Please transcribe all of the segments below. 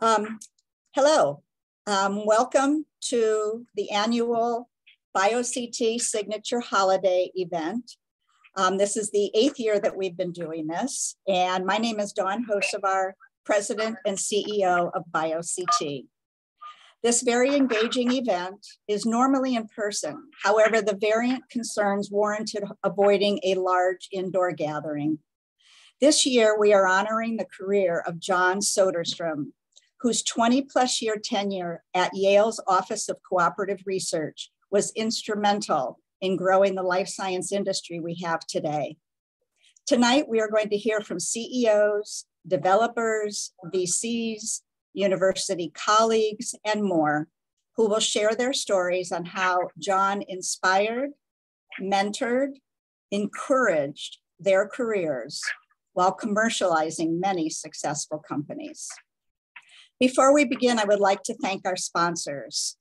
Um, hello, um, welcome to the annual BioCT Signature Holiday event. Um, this is the eighth year that we've been doing this, and my name is Dawn Hocevar, President and CEO of BioCT. This very engaging event is normally in person. However, the variant concerns warranted avoiding a large indoor gathering. This year, we are honoring the career of John Soderstrom, whose 20 plus year tenure at Yale's Office of Cooperative Research was instrumental in growing the life science industry we have today. Tonight, we are going to hear from CEOs, developers, VCs, university colleagues, and more, who will share their stories on how John inspired, mentored, encouraged their careers while commercializing many successful companies. Before we begin, I would like to thank our sponsors.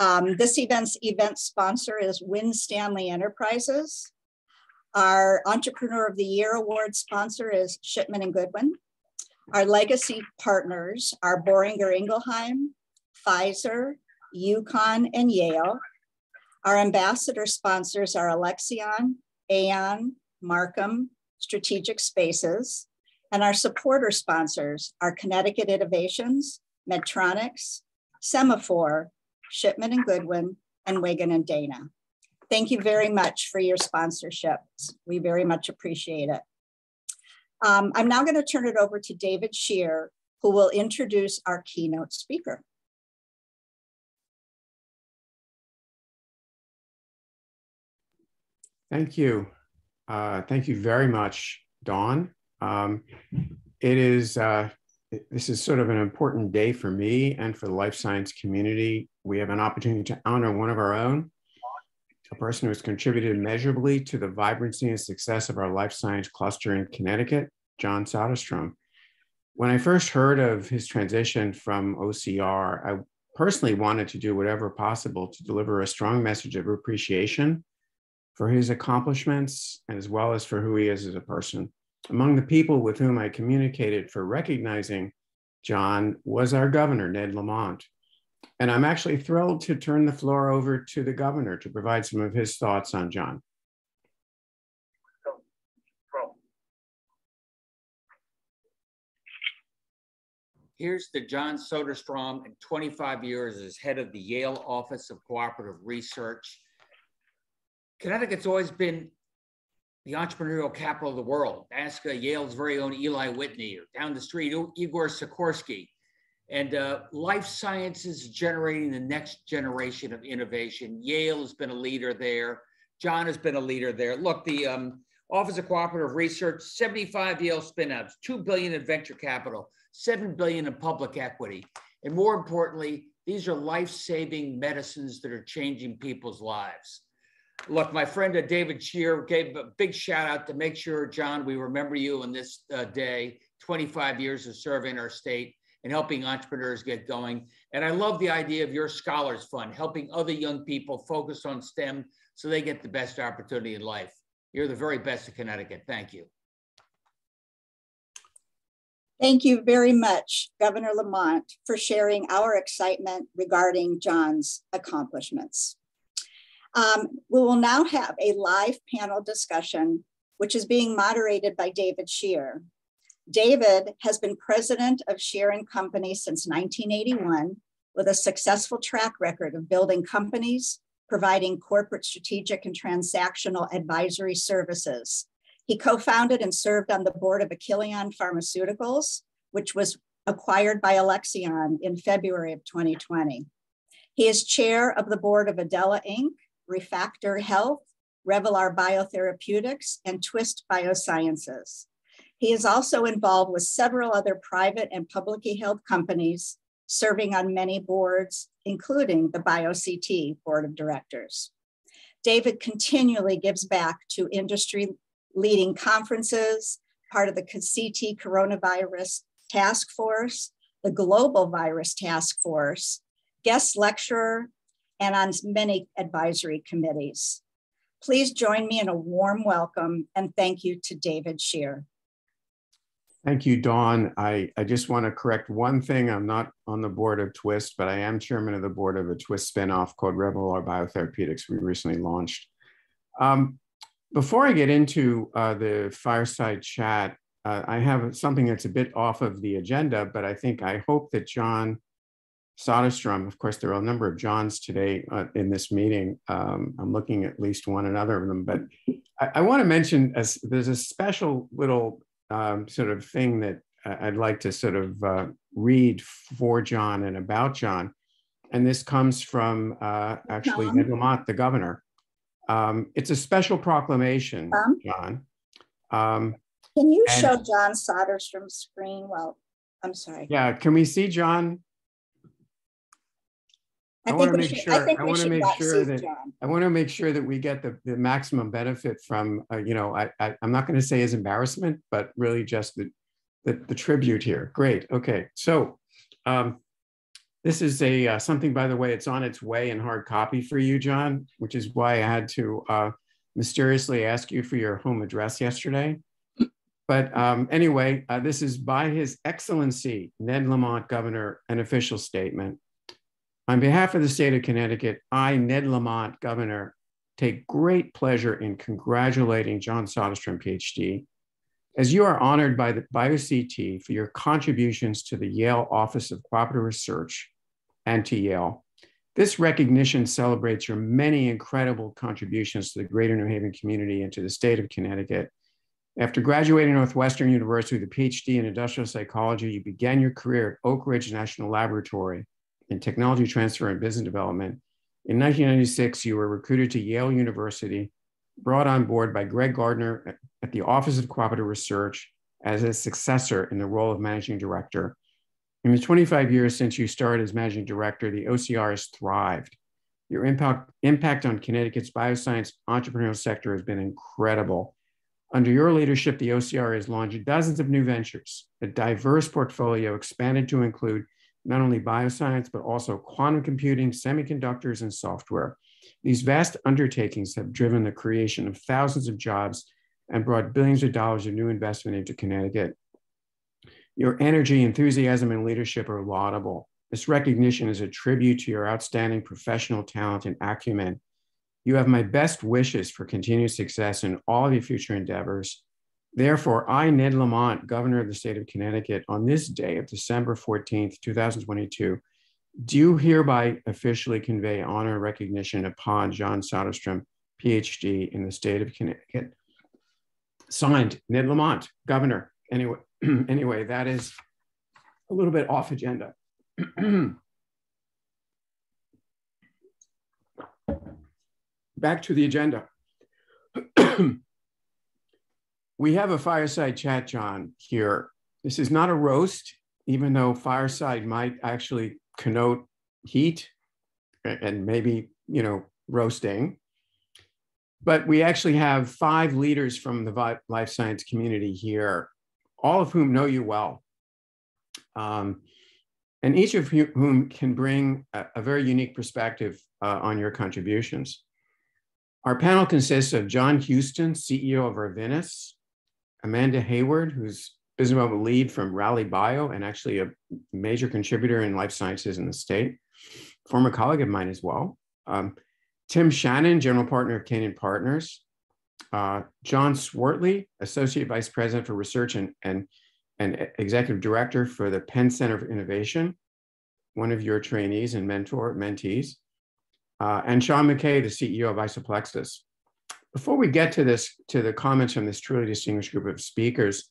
Um, this event's event sponsor is Winstanley Enterprises. Our Entrepreneur of the Year award sponsor is Shipman and Goodwin. Our legacy partners are Boehringer Ingelheim, Pfizer, UConn, and Yale. Our ambassador sponsors are Alexion, Aon, Markham, Strategic Spaces. And our supporter sponsors are Connecticut Innovations, Medtronics, Semaphore, Shipman and Goodwin, and Wiggin and Dana. Thank you very much for your sponsorships. We very much appreciate it. Um, I'm now going to turn it over to David Shear, who will introduce our keynote speaker. Thank you. Uh, thank you very much, Dawn. Um, it is, uh, this is sort of an important day for me and for the life science community. We have an opportunity to honor one of our own, a person who has contributed measurably to the vibrancy and success of our life science cluster in Connecticut, John Soderstrom. When I first heard of his transition from OCR, I personally wanted to do whatever possible to deliver a strong message of appreciation for his accomplishments as well as for who he is as a person. Among the people with whom I communicated for recognizing John was our governor, Ned Lamont. And I'm actually thrilled to turn the floor over to the governor to provide some of his thoughts on John. Here's the John Soderstrom in 25 years as head of the Yale Office of Cooperative Research. Connecticut's always been the entrepreneurial capital of the world. Ask uh, Yale's very own Eli Whitney or down the street, Igor Sikorsky. And uh, life sciences generating the next generation of innovation. Yale has been a leader there. John has been a leader there. Look, the um, Office of Cooperative Research, 75 Yale spinouts, 2 billion in venture capital, 7 billion in public equity. And more importantly, these are life-saving medicines that are changing people's lives. Look, my friend uh, David Shear gave a big shout out to make sure, John, we remember you on this uh, day, 25 years of serving our state and helping entrepreneurs get going. And I love the idea of your Scholars Fund, helping other young people focus on STEM so they get the best opportunity in life. You're the very best of Connecticut. Thank you. Thank you very much, Governor Lamont, for sharing our excitement regarding John's accomplishments. Um, we will now have a live panel discussion, which is being moderated by David Shear. David has been president of Shear and Company since 1981 with a successful track record of building companies, providing corporate strategic and transactional advisory services. He co-founded and served on the board of Achillion Pharmaceuticals, which was acquired by Alexion in February of 2020. He is chair of the board of Adela Inc., Refactor Health, Revelar Biotherapeutics, and Twist Biosciences. He is also involved with several other private and publicly held companies, serving on many boards, including the BioCT Board of Directors. David continually gives back to industry leading conferences, part of the CT Coronavirus Task Force, the Global Virus Task Force, guest lecturer, and on many advisory committees. Please join me in a warm welcome and thank you to David Shear. Thank you, Dawn. I, I just want to correct one thing. I'm not on the board of Twist, but I am chairman of the board of a Twist spinoff called Revelar Biotherapeutics we recently launched. Um, before I get into uh, the fireside chat, uh, I have something that's a bit off of the agenda, but I think I hope that John Soderstrom, of course, there are a number of Johns today uh, in this meeting. Um, I'm looking at least one another of them, but I, I want to mention as, there's a special little um, sort of thing that I'd like to sort of uh, read for John and about John. And this comes from uh, actually. Ned the governor. Um, it's a special proclamation, John. Um, can you show John Soderstrom's screen? Well, I'm sorry. Yeah, can we see John? I, I want to make should, sure. I, I want to make sure that John. I want to make sure that we get the, the maximum benefit from. Uh, you know, I, I am not going to say his embarrassment, but really just the, the the tribute here. Great. Okay. So, um, this is a uh, something. By the way, it's on its way in hard copy for you, John, which is why I had to uh, mysteriously ask you for your home address yesterday. But um, anyway, uh, this is by His Excellency Ned Lamont, Governor, an official statement. On behalf of the state of Connecticut, I, Ned Lamont, Governor, take great pleasure in congratulating John Soderstrom, PhD, as you are honored by the BioCT for your contributions to the Yale Office of Cooperative Research and to Yale. This recognition celebrates your many incredible contributions to the greater New Haven community and to the state of Connecticut. After graduating Northwestern University with a PhD in industrial psychology, you began your career at Oak Ridge National Laboratory in technology transfer and business development. In 1996, you were recruited to Yale University, brought on board by Greg Gardner at the Office of Cooperative Research as a successor in the role of managing director. In the 25 years since you started as managing director, the OCR has thrived. Your impact, impact on Connecticut's bioscience entrepreneurial sector has been incredible. Under your leadership, the OCR has launched dozens of new ventures, a diverse portfolio expanded to include not only bioscience, but also quantum computing, semiconductors, and software. These vast undertakings have driven the creation of thousands of jobs and brought billions of dollars of new investment into Connecticut. Your energy, enthusiasm, and leadership are laudable. This recognition is a tribute to your outstanding professional talent and acumen. You have my best wishes for continued success in all of your future endeavors. Therefore, I, Ned Lamont, Governor of the state of Connecticut, on this day of December 14th, 2022, do hereby officially convey honor and recognition upon John Soderstrom, PhD, in the state of Connecticut. Signed, Ned Lamont, Governor. Anyway, anyway, that is a little bit off agenda. Back to the agenda. we have a fireside chat, John, here. This is not a roast, even though fireside might actually connote heat and maybe, you know, roasting. But we actually have five leaders from the life science community here, all of whom know you well. Um, and each of whom can bring a, a very unique perspective uh, on your contributions. Our panel consists of John Houston, CEO of Arvinas, Amanda Hayward, who's business development lead from Rally Bio and actually a major contributor in life sciences in the state, former colleague of mine as well. Um, Tim Shannon, general partner of Canaan Partners. Uh, John Swartley, associate vice president for research and, and, and executive director for the Penn Center for Innovation, one of your trainees and mentor mentees. Uh, and Sean McKay, the CEO of Isoplexis. Before we get to this, to the comments from this truly distinguished group of speakers,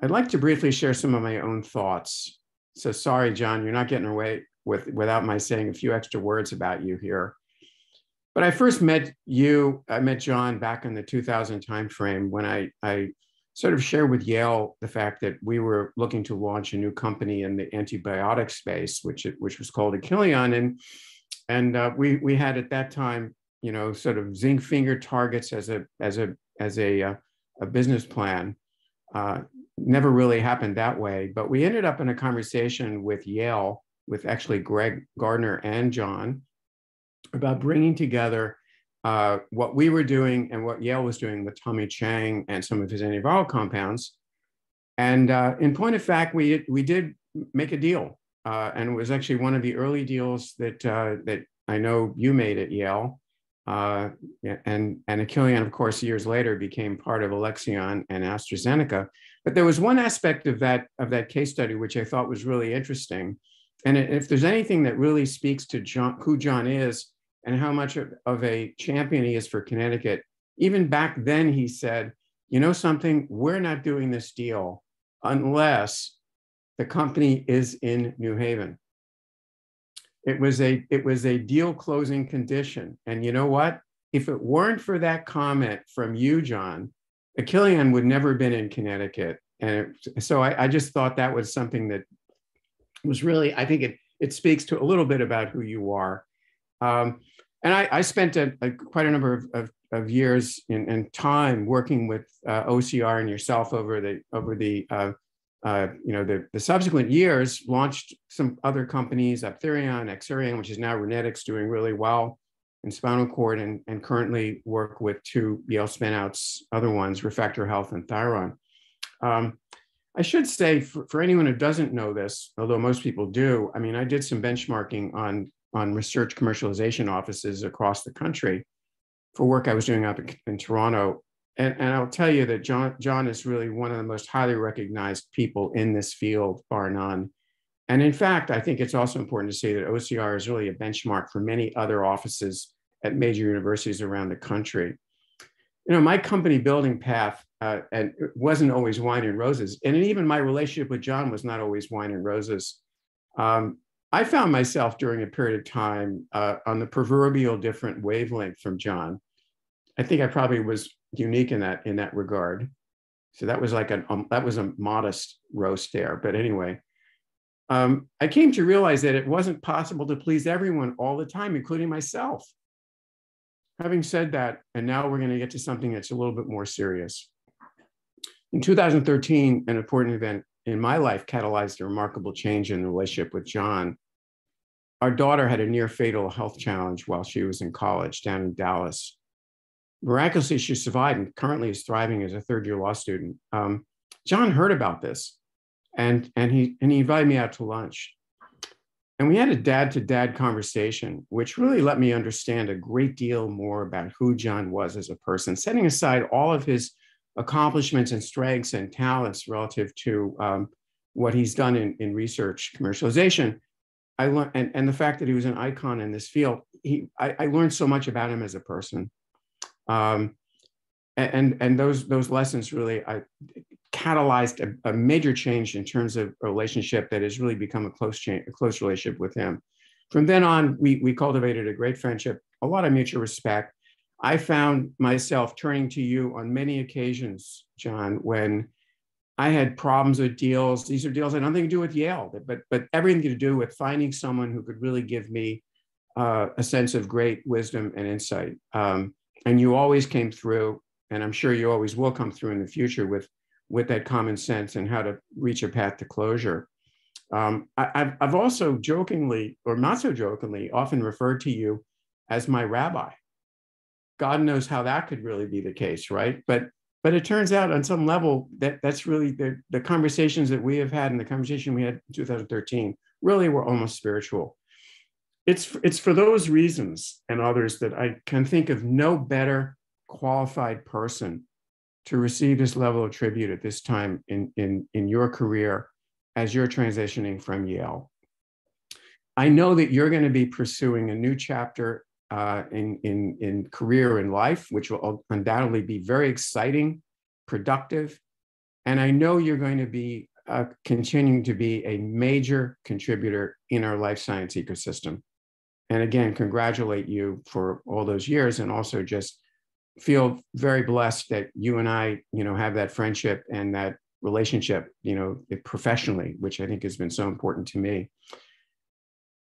I'd like to briefly share some of my own thoughts. So sorry, John, you're not getting away with without my saying a few extra words about you here. But I first met you, I met John back in the 2000 timeframe when I, I sort of shared with Yale the fact that we were looking to launch a new company in the antibiotic space, which, it, which was called Achillion. And, and uh, we, we had at that time you know, sort of zinc finger targets as a as a as a uh, a business plan. Uh, never really happened that way, but we ended up in a conversation with Yale, with actually Greg Gardner and John, about bringing together uh, what we were doing and what Yale was doing with Tommy Cheng and some of his antiviral compounds And uh, in point of fact, we, we did make a deal. Uh, and it was actually one of the early deals that, uh, that I know you made at Yale. Uh, and, and Achillion, of course, years later became part of Alexion and AstraZeneca. But there was one aspect of that, of that case study which I thought was really interesting. And if there's anything that really speaks to John, who John is and how much of, of a champion he is for Connecticut, even back then he said, you know something, we're not doing this deal unless the company is in New Haven. It was a it was a deal closing condition. And you know what? If it weren't for that comment from you, John, Achillion would never have been in Connecticut. And it, so I, I just thought that was something that was really, I think it it speaks to a little bit about who you are. Um, and I, I spent a, a, quite a number of, of, of years and time working with uh, OCR and yourself over the over the uh, uh, you know the, the subsequent years. Launched some other companies, Aptherion, Axerion, which is now ReNetX, doing really well in spinal cord, and, and currently work with two Yale spinouts, other ones, Refactor Health and Thyron. Um, I should say for, for anyone who doesn't know this, although most people do, I mean, I did some benchmarking on on research commercialization offices across the country for work I was doing up in, in Toronto. And, and, I'll tell you that John, John is really one of the most highly recognized people in this field, bar none. And in fact, I think it's also important to say that OCR is really a benchmark for many other offices at major universities around the country. You know, my company building path uh, and it wasn't always wine and roses. And even my relationship with John was not always wine and roses. Um, I found myself during a period of time uh, on the proverbial different wavelength from John. I think I probably was unique in that in that regard. So that was like a um, that was a modest roast there. But anyway, um, I came to realize that it wasn't possible to please everyone all the time, including myself. Having said that, and now we're going to get to something that's a little bit more serious. In 2013, an important event in my life catalyzed a remarkable change in the relationship with John. Our daughter had a near fatal health challenge while she was in college down in Dallas. Miraculously, she survived and currently is thriving as a third year law student. Um, John heard about this and, and, he, and he invited me out to lunch. And we had a dad to dad conversation, which really let me understand a great deal more about who John was as a person, setting aside all of his accomplishments and strengths and talents relative to um, what he's done in, in research commercialization. I learned, and, and the fact that he was an icon in this field, he, I, I learned so much about him as a person. Um, and, and those, those lessons really I, catalyzed a, a, major change in terms of a relationship that has really become a close, a close relationship with him. From then on, we, we cultivated a great friendship, a lot of mutual respect, I found myself turning to you on many occasions, John, when I had problems with deals. These are deals that had nothing to do with Yale, but but everything to do with finding someone who could really give me uh, a sense of great wisdom and insight. Um, and you always came through, and I'm sure you always will come through in the future with with that common sense and how to reach a path to closure. Um, I, have I've also jokingly, or not so jokingly, often referred to you as my rabbi. God knows how that could really be the case, right? But but it turns out on some level that that's really the, the conversations that we have had and the conversation we had in 2013 really were almost spiritual. It's it's for those reasons and others that I can think of no better qualified person to receive this level of tribute at this time in, in, in your career as you're transitioning from Yale. I know that you're going to be pursuing a new chapter uh, in, in, in career and life, which will undoubtedly be very exciting, productive. And I know you're going to be uh, continuing to be a major contributor in our life science ecosystem. And again, congratulate you for all those years and also just feel very blessed that you and I, you know, have that friendship and that relationship, you know, professionally, which I think has been so important to me.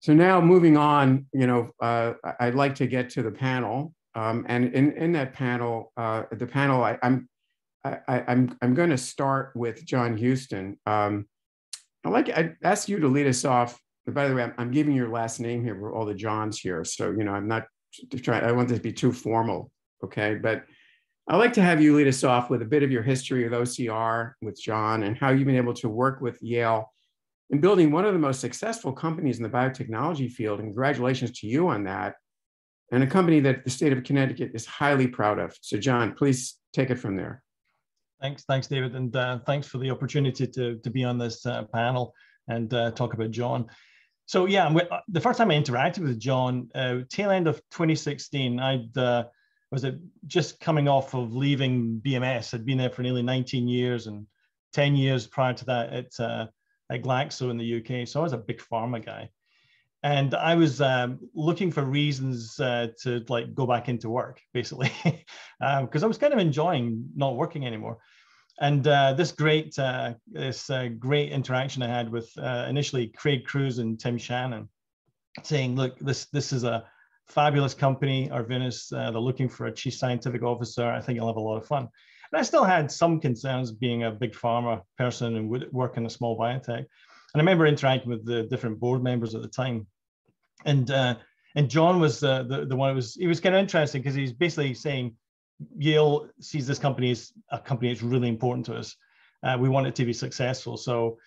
So now moving on, you know, uh, I'd like to get to the panel. Um, and in, in that panel, uh, the panel, I, I'm, I, I'm, I'm going to start with John Houston. Um, I'd like I ask you to lead us off. By the way, I'm, I'm giving your last name here for all the Johns here. So, you know, I'm not trying, I want this to be too formal. Okay. But I'd like to have you lead us off with a bit of your history with OCR with John and how you've been able to work with Yale in building one of the most successful companies in the biotechnology field. And congratulations to you on that. And a company that the state of Connecticut is highly proud of. So, John, please take it from there. Thanks, thanks, David, and uh, thanks for the opportunity to, to be on this uh, panel and uh, talk about John. So yeah, uh, the first time I interacted with John, uh, tail end of 2016, I'd uh, was just coming off of leaving BMS. I'd been there for nearly 19 years and 10 years prior to that at at Glaxo in the UK. So I was a big pharma guy, and I was um, looking for reasons uh, to like go back into work, basically, because um, I was kind of enjoying not working anymore. And uh, this great uh, this uh, great interaction I had with uh, initially Craig Crews and Tim Shannon, saying, "Look, this this is a fabulous company, Arvinas. Uh, they're looking for a chief scientific officer. I think you'll have a lot of fun." And I still had some concerns being a big pharma person and would work in a small biotech. And I remember interacting with the different board members at the time. And uh, and John was uh, the, the one who was, he was kind of interesting because he's basically saying Yale sees this company as a company that's really important to us. Uh, we want it to be successful. So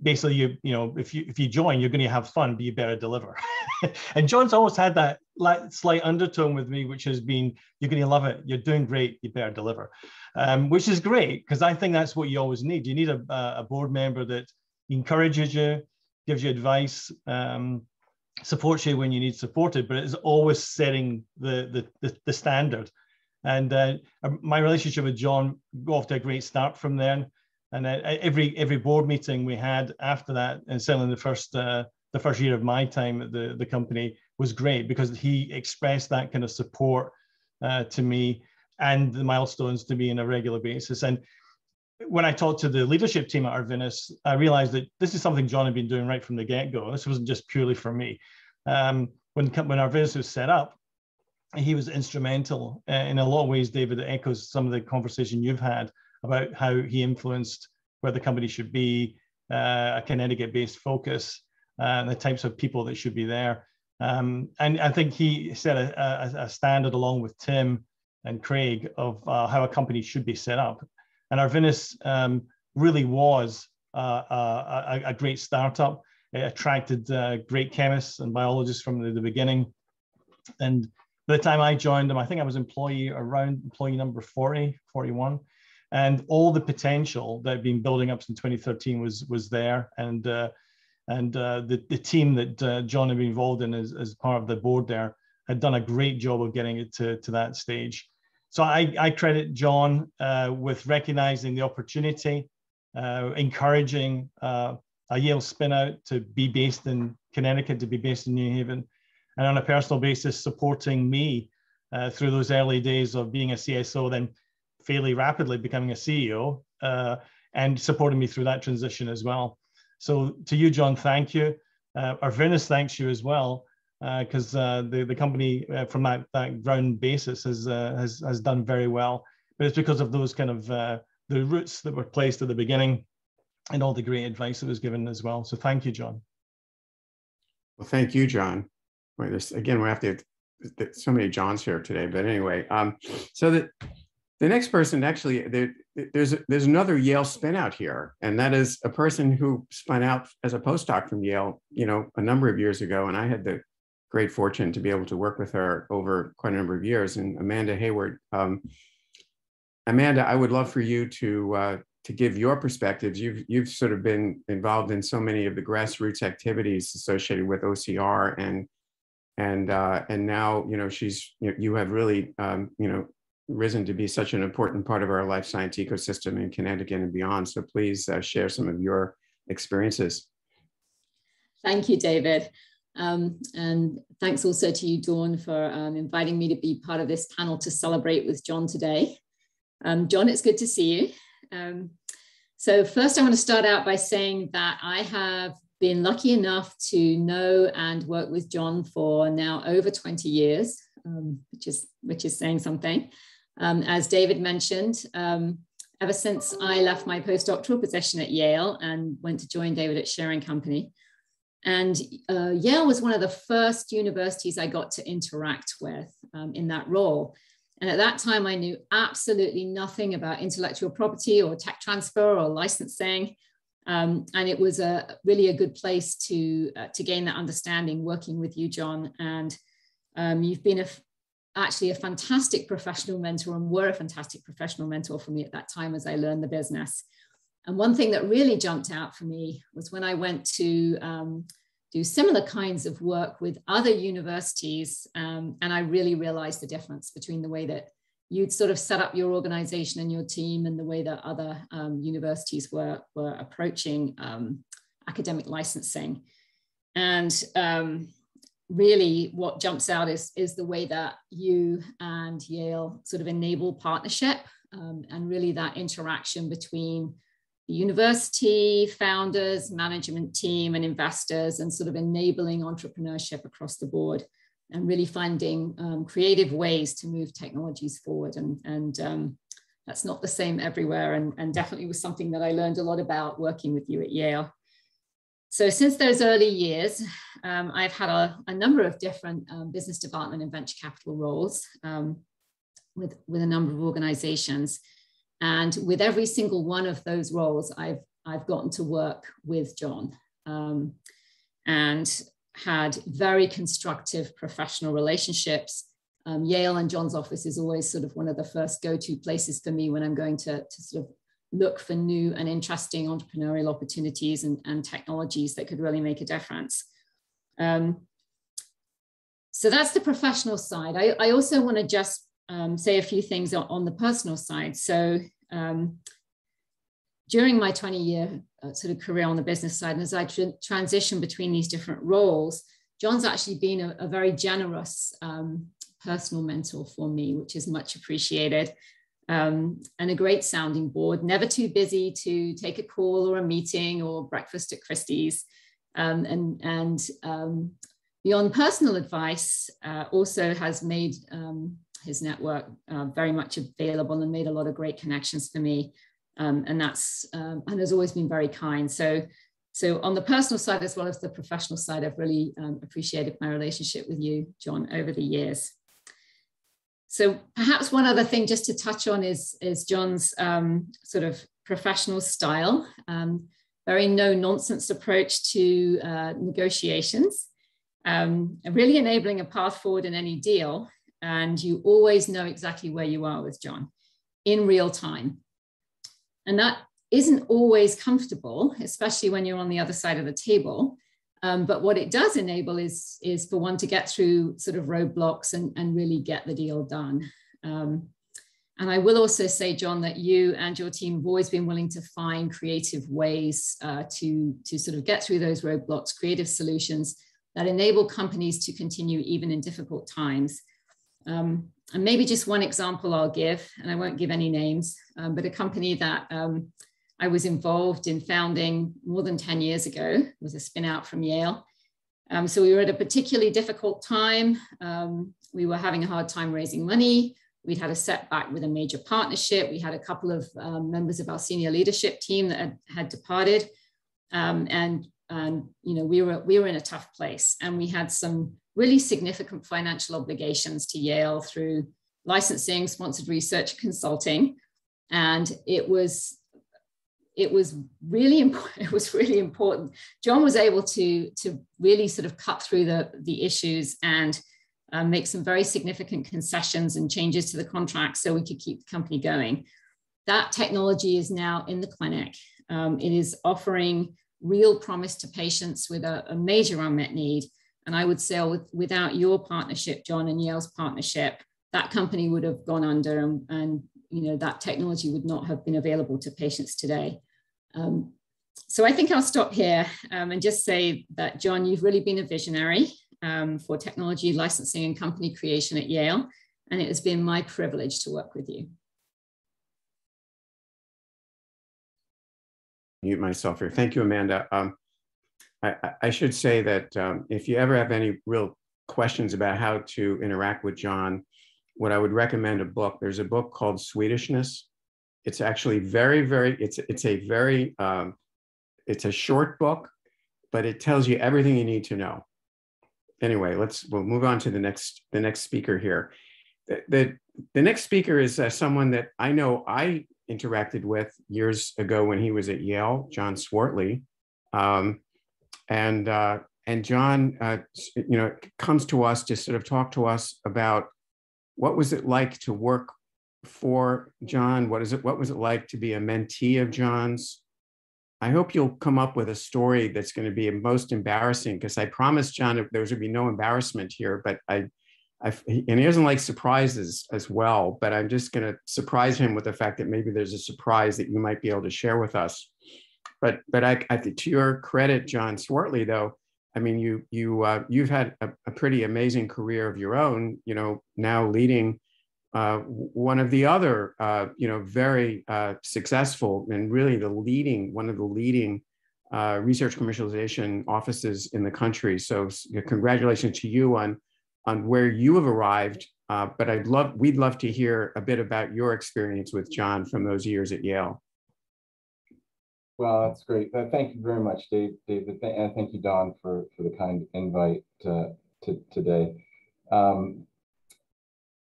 basically you you know if you if you join you're going to have fun but you better deliver and john's always had that like slight undertone with me which has been you're going to love it you're doing great you better deliver um, which is great because I think that's what you always need. You need a, a board member that encourages you, gives you advice, um, supports you when you need supported, but is always setting the, the, the, the standard. And uh, my relationship with John got off to a great start from then. And uh, every every board meeting we had after that, and certainly the first uh, the first year of my time at the, the company was great because he expressed that kind of support uh, to me and the milestones to be in a regular basis. And when I talked to the leadership team at Arvinas, I realized that this is something John had been doing right from the get-go. This wasn't just purely for me. Um, when, when Arvinas was set up, he was instrumental uh, in a lot of ways, David, it echoes some of the conversation you've had about how he influenced where the company should be, uh, a Connecticut-based focus, uh, and the types of people that should be there. Um, and I think he set a, a, a standard along with Tim and Craig of uh, how a company should be set up. And Arvinas um, really was uh, a, a, great startup. It attracted uh, great chemists and biologists from the, the, beginning. And by the time I joined them, I think I was employee around employee number 40, 41. And all the potential that had been building up since 2013 was, was there. And, uh, and uh, the, the team that uh, John had been involved in as, as part of the board there had done a great job of getting it to, to that stage. So I, I credit John uh, with recognizing the opportunity, uh, encouraging uh, a Yale spinout to be based in Connecticut, to be based in New Haven, and on a personal basis, supporting me uh, through those early days of being a CSO, then fairly rapidly becoming a CEO, uh, and supporting me through that transition as well. So to you, John, thank you. Uh, Arvinas thanks you as well because uh, uh, the the company uh, from that that ground basis has has has done very well. But it's because of those kind of the roots that were placed at the beginning, and all the great advice that was given as well. So thank you, John. Well, thank you, John. Wait, this again. We have to. So many Johns here today, but anyway. Um, so that the next person actually there, there's there's another Yale spin out here, and that is a person who spun out as a postdoc from Yale, you know, a number of years ago, and I had the great fortune to be able to work with her over quite a number of years. And Amanda Hayward, um, Amanda, I would love for you to uh, to give your perspectives. You've you've sort of been involved in so many of the grassroots activities associated with OCR, and and uh, and now you know she's you, know, you have really um, you know risen to be such an important part of our life science ecosystem in Connecticut and beyond. So please uh, share some of your experiences. Thank you, David. Um, and thanks also to you, Dawn, for um, inviting me to be part of this panel to celebrate with John today. Um, John, it's good to see you. Um, so first I want to start out by saying that I have been lucky enough to know and work with John for now over 20 years, um, which, is, which is saying something. Um, as David mentioned, ever since I left my postdoctoral position at Yale and went to join David at Shear and Company, and uh, Yale was one of the first universities I got to interact with um, in that role. And at that time, I knew absolutely nothing about intellectual property or tech transfer or licensing. Um, and it was a really a good place to uh, to gain that understanding working with you, John. And um, you've been a, actually a fantastic professional mentor and were a fantastic professional mentor for me at that time as I learned the business. And one thing that really jumped out for me was when I went to um, do similar kinds of work with other universities. Um, and I really realized the difference between the way that you'd sort of set up your organization and your team and the way that other um, universities were, were approaching um, academic licensing. And um, really what jumps out is, is the way that you and Yale sort of enable partnership um, and really that interaction between the university, founders, management team, and investors, and sort of enabling entrepreneurship across the board and really finding um, creative ways to move technologies forward. And, and um, that's not the same everywhere, and, and definitely was something that I learned a lot about working with you at Yale. So since those early years, um, I've had a, a, number of different um, business development and venture capital roles um, with, with a number of organizations. And with every single one of those roles, I've, I've gotten to work with John um, and had very constructive professional relationships. Um, Yale and John's office is always sort of one of the first go-to places for me when I'm going to, to sort of look for new and interesting entrepreneurial opportunities and, and technologies that could really make a difference. Um, so that's the professional side. I, I also want to just um, say a few things on, on the personal side. So um, during my 20 year uh, sort of career on the business side, and as I tra transition between these different roles, John's actually been a, a very generous um, personal mentor for me, which is much appreciated um, and a great sounding board, never too busy to take a call or a meeting or breakfast at Christie's. Um, and and um, beyond personal advice, uh, also has made um, his network uh, very much available and made a lot of great connections for me. Um, and that's um, and has always been very kind. So so on the personal side as well as the professional side, I've really appreciated my relationship with you, John, over the years. So perhaps one other thing just to touch on is, is John's um, sort of professional style, um, very no nonsense approach to uh, negotiations, um, really enabling a path forward in any deal. And you always know exactly where you are with John in real time. And that isn't always comfortable, especially when you're on the other side of the table. Um, but what it does enable is, is for one to get through sort of roadblocks and, and really get the deal done. Um, and I will also say, John, that you and your team have always been willing to find creative ways uh, to, to sort of get through those roadblocks, creative solutions that enable companies to continue even in difficult times. Um, and maybe just one example I'll give, and I won't give any names, um, but a company that um, I was involved in founding more than 10 years ago. Was a spin out from Yale. Um, so we were at a particularly difficult time. Um, we were having a hard time raising money. We'd had a setback with a major partnership. We had a couple of um, members of our senior leadership team that had, had departed. Um, and, and you know, we were, we were in a tough place. And we had some really significant financial obligations to Yale through licensing, sponsored research, consulting. And it was it was really important. It was really important. John was able to to really sort of cut through the the issues and um, make some very significant concessions and changes to the contract so we could keep the company going. That technology is now in the clinic. Um, it is offering real promise to patients with a, a major unmet need. And I would say with, without your partnership, John, and Yale's partnership, that company would have gone under and, and you know, that technology would not have been available to patients today. Um, so I think I'll stop here um, and just say that, John, you've really been a visionary um, for technology licensing and company creation at Yale, and it has been my privilege to work with you. Mute myself here. Thank you, Amanda. I, I, should say that um, if you ever have any real questions about how to interact with John, what I would recommend a book. There's a book called Swedishness. It's actually very, very. It's it's a very. Um, it's a short book, but it tells you everything you need to know. Anyway, let's we'll move on to the next the next speaker here. the, the next speaker is uh, someone that I know I interacted with years ago when he was at Yale, John Swartley. Um, and, uh, and John, uh, you know, comes to us to sort of talk to us about what was it like to work for John? What is it? What was it like to be a mentee of John's? I hope you'll come up with a story that's going to be most embarrassing because I promised John there was going to be no embarrassment here, but I, I, and he doesn't like surprises as well, but I'm just going to surprise him with the fact that maybe there's a surprise that you might be able to share with us. But, but I, I to your credit, John Swartley, though, I mean, you, you, uh, you've had a, a pretty amazing career of your own, you know, now leading uh, one of the other, uh, you know, very uh, successful and really the leading, one of the leading uh, research commercialization offices in the country. So congratulations to you on, on where you have arrived. Uh, but I'd love, we'd love to hear a bit about your experience with John from those years at Yale. Well, that's great. Uh, thank you very much, Dave, David, and thank you, Dawn, for, for the kind invite to, today. Um,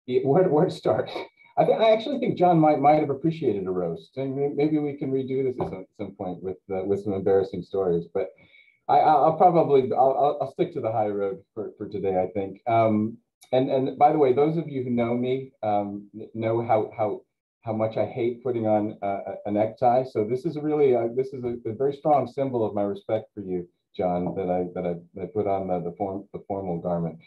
where, where to start? I, I actually think John might might have appreciated a roast. And maybe we can redo this at some, some point with uh, with some embarrassing stories. But I, will probably I'll, I'll stick to the high road for, for today. I think. Um, and and by the way, those of you who know me um, know how how how much I hate putting on a, a necktie. So this is a really a, this is a, a, very strong symbol of my respect for you, John, that I that I, that I put on the the, form, the formal garment.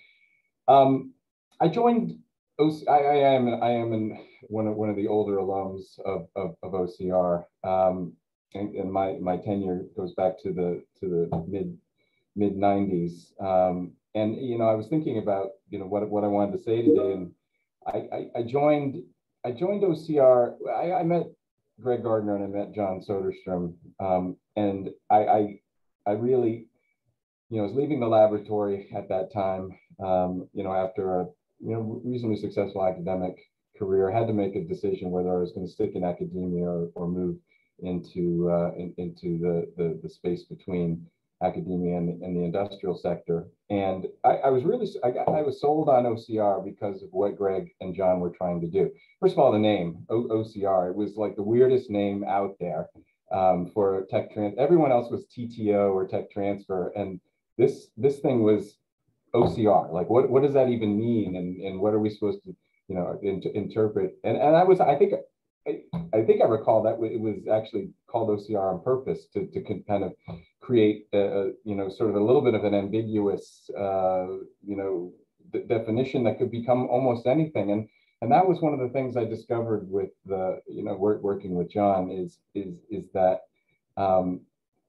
Um, I joined OC, I, I, am I am in one of one of the older alums of of, of OCR, um, and, and, my my tenure goes back to the to the mid mid '90s. Um, and you know, I was thinking about you know what what I wanted to say today, and I I, I joined I joined OCR. I, I, met Greg Gardner and I met John Soderstrom, um, and I, I I really you know was leaving the laboratory at that time. Um, you know, after a you know, reasonably successful academic career, had to make a decision whether I was going to stick in academia or, or move into uh, in, into the, the, the space between academia and, and the industrial sector. And I, I was really I, I, was sold on OCR because of what Greg and John were trying to do. First of all, the name o, OCR it was like the weirdest name out there um, for tech transfer. Everyone else was TTO or tech transfer, and this this thing was OCR? Like, what, what does that even mean? And, and what are we supposed to, you know, in, interpret? And, and I was, I think, I, I think I recall that it was actually called OCR on purpose to, to kind of create, a, you know, sort of a little bit of an ambiguous, uh, you know, definition that could become almost anything. And and that was one of the things I discovered with the, you know, work, working with John is is is that um,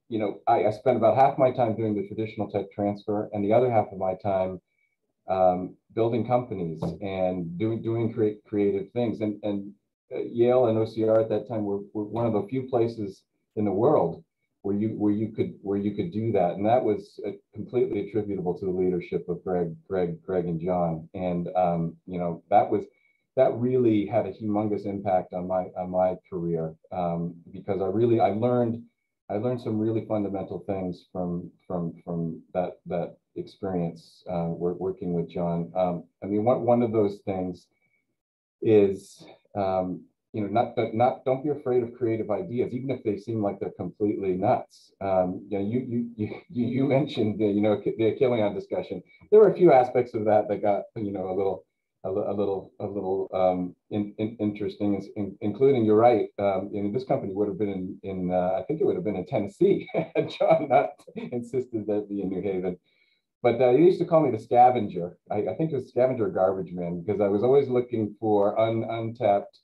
you know, I, I spent about half my time doing the traditional tech transfer and the other half of my time um, building companies and doing doing create, creative things. And, and uh, Yale and OCR at that time were, were one of the few places in the world where you where you could where you could do that, and that was uh, completely attributable to the leadership of Greg, Greg, Greg, and John. And um, you know that was that really had a humongous impact on my on my career um, because I really I learned I learned some really fundamental things from from from that that experience uh, working with John. Um, I mean, one one of those things is um, you know not but not don't be afraid of creative ideas, even if they seem like they're completely nuts. Um, you know, you you you you mentioned the, you know the Achillion discussion. There were a few aspects of that that got you know a little a, a little a little um, in, in, interesting, in, including you're right. Um, you know, this company would have been in, in uh, I think it would have been in Tennessee had John not insisted that be in New Haven. But uh, they used to call me the scavenger. I, I, think it was scavenger garbage man because I was always looking for un, untapped,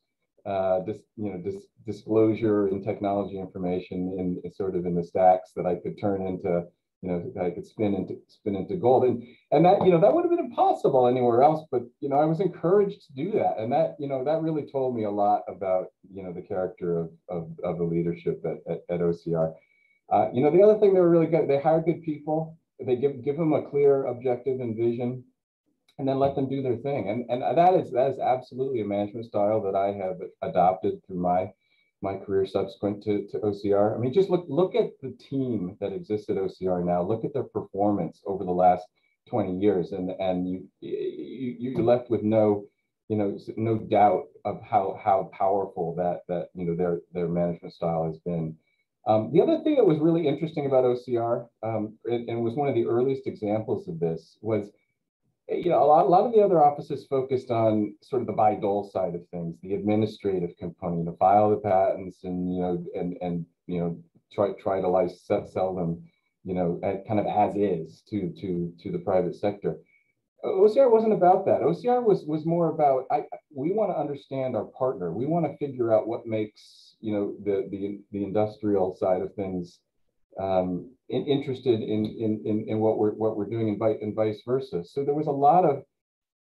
uh, dis, you know, dis, disclosure and technology information in sort of in the stacks that I could turn into you know, I could spin into spin into gold. And and that, you know, that would have been impossible anywhere else. But you know, I was encouraged to do that. And that, you know, that really told me a lot about, you know, the character of of, of the leadership at, at, at OCR. Uh, you know, the other thing they were really good, they hired good people. They give give them a clear objective and vision and then let them do their thing. And and that is that is absolutely a management style that I have adopted through my my career subsequent to, to OCR. I mean, just look look at the team that exists at OCR now. Look at their performance over the last 20 years, and and you you you're left with no you know, no doubt of how how powerful that that you know their their management style has been. Um, the other thing that was really interesting about OCR, um, and, and, was one of the earliest examples of this, was Eh, you know a lot, a lot of the other offices focused on sort of the Bayh-Dole side of things, the administrative component, to file the patents and you know and and you know try try to license sell them, you know, kind of as is to to to the private sector. OCR wasn't about that. OCR was was more about I we want to understand our partner. We want to figure out what makes you know the the the industrial side of things um, in, interested in, in in what we're what we're doing and, vice, and vice versa. So there was a lot of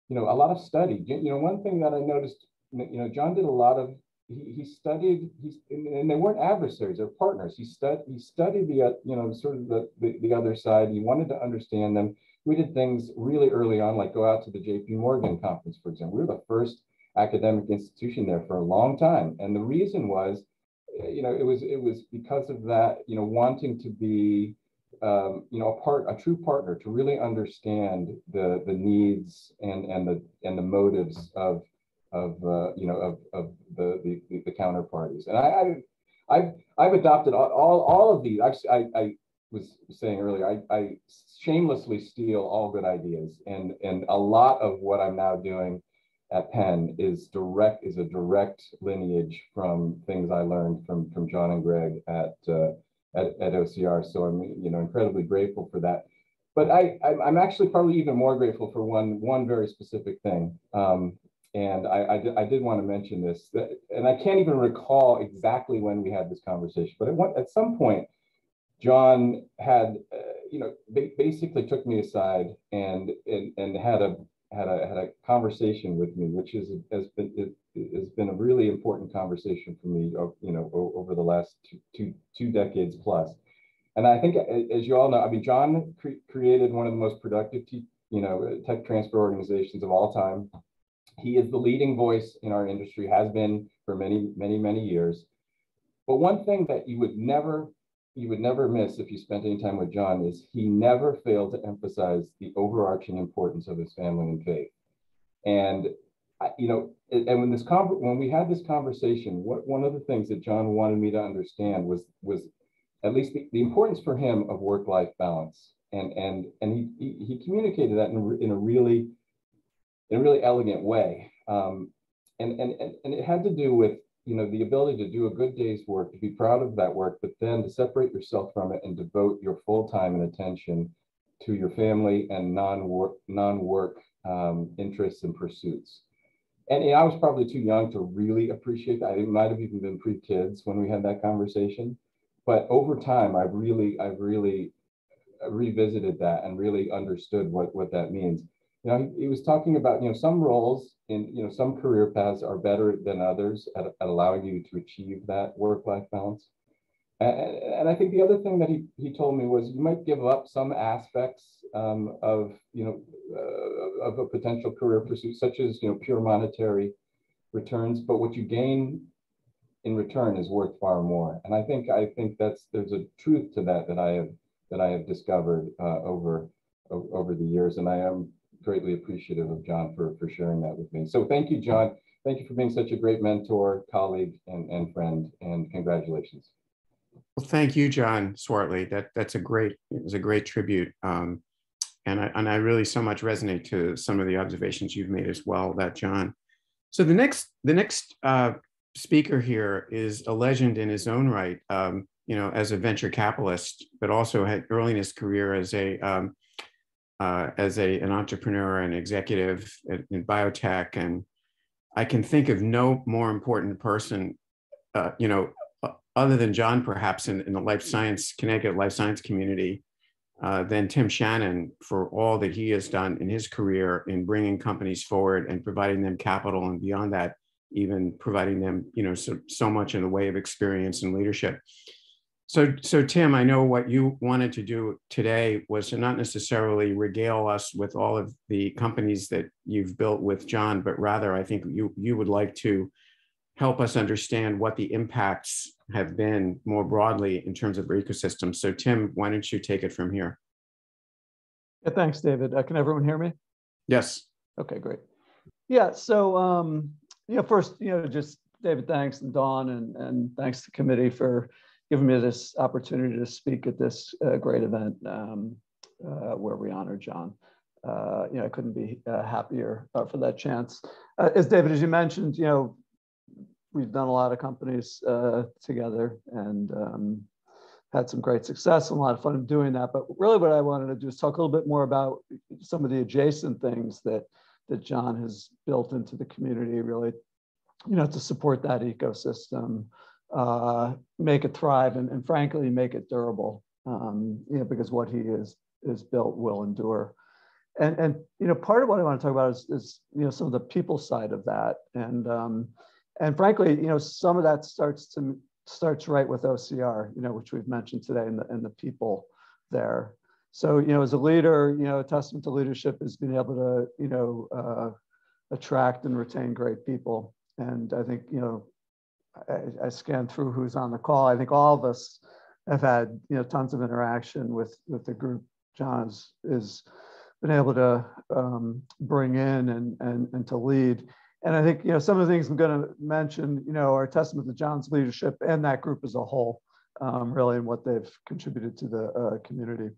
you know a lot of study. You know one thing that I noticed you know John did a lot of he, he studied he's and they weren't adversaries they're partners he studied he studied the uh, you know sort of the, the the other side he wanted to understand them we did things really early on, like go out to the JP Morgan conference, for example. We were the first academic institution there for a long time. And the reason was, you know, it was it was because of that, you know, wanting to be um, you know, a part, a true partner to really understand the the needs and and the and the motives of of uh, you know of of the the, the counterparties. And I, I I've I've adopted all all, of these. I've, I I was saying earlier, I, I shamelessly steal all good ideas, and and a lot of what I'm now doing at Penn is direct is a direct lineage from things I learned from from John and Greg at uh, at, at OCR. So I'm you know incredibly grateful for that. But I I'm actually probably even more grateful for one one very specific thing. Um, and I, I, did, I did want to mention this, that, and I can't even recall exactly when we had this conversation, but at, at some point, John had, uh, you know, basically took me aside and, and and had a had a had a conversation with me, which is has been it, has been a really important conversation for me, you know, over the last two, two, two decades plus. And I think, as you all know, I mean, John cre created one of the most productive, you know, tech transfer organizations of all time. He is the leading voice in our industry, has been for many, many, many years. But one thing that you would never you would never miss if you spent any time with John is he never failed to emphasize the overarching importance of his family and faith. And you know, and when this when we had this conversation, what one of the things that John wanted me to understand was was at least the, the importance for him of work-life balance. And and and he he, communicated that in a, in a really in a really elegant way. Um, and, and, and, and it had to do with you know, the ability to do a good day's work, to be proud of that work, but then to separate yourself from it and devote your full time and attention to your family and non-work non-work um, interests and pursuits. And, I was probably too young to really appreciate that. It might have even been pre-kids when we had that conversation. But over time, I've really, I've really revisited that and really understood what, what that means. You know, he, was talking about, you know, some roles in you know some career paths are better than others at, at allowing you to achieve that work-life balance. And, and, i think the other thing that he, he told me was you might give up some aspects um, of you know uh, of a potential career pursuit such as you know pure monetary returns but what you gain in return is worth far more. And i think i think that's there's a truth to that that i have that i have discovered uh, over over the years. And i am greatly appreciative of John for, for sharing that with me. So thank you, John. Thank you for being such a great mentor, colleague, and, and friend, and congratulations. Well, thank you, John Swartley. That that's a great it was a great tribute, um, and I and I really so much resonate to some of the observations you've made as well, that John. So the next the next uh, speaker here is a legend in his own right. Um, you know, as a venture capitalist, but also had early in his career as a um, uh, as a, an entrepreneur and executive in, in, biotech. And I can think of no more important person, uh, you know, other than John, perhaps in, in, the life science, Connecticut life science community, uh, than Tim Shannon for all that he has done in his career in bringing companies forward and providing them capital and beyond that, even providing them, you know, so, so much in the way of experience and leadership. So, so Tim, I know what you wanted to do today was to not necessarily regale us with all of the companies that you've built with John, but rather I think you you would like to help us understand what the impacts have been more broadly in terms of our ecosystem. So, Tim, why don't you take it from here? Yeah, thanks, David. Uh, can everyone hear me? Yes. Okay, great. Yeah, so, um, you know, first, you know, just David, thanks, and Dawn, and, and thanks to committee for giving me this opportunity to speak at this uh, great event um, uh, where we honor John. Uh, you know, I couldn't be uh, happier uh, for that chance. Uh, as David, as you mentioned, you know, we've done a lot of companies together and um, had some great success and a lot of fun doing that. But really what I wanted to do is talk a little bit more about some of the adjacent things that, that John has built into the community, really you know, to support that ecosystem, uh, make it thrive, and, and frankly, make it durable. Um, you know, because what he is is built will endure. And and you know, part of what I want to talk about is, is you know some of the people side of that, and um, and frankly, you know, some of that starts to starts right with OCR, you know, which we've mentioned today, and the and the people there. So you know, as a leader, you know, a testament to leadership is being able to you know uh, attract and retain great people. And I think, you know, I, I scanned through who's on the call. I think all of us have had, you know, tons of interaction with, with the group John's is been able to um, bring in and, and, and to lead. And I think, you know, some of the things I'm going to mention, you know, are testament to John's leadership and that group as a whole, um, really, and what they've contributed to the uh, community.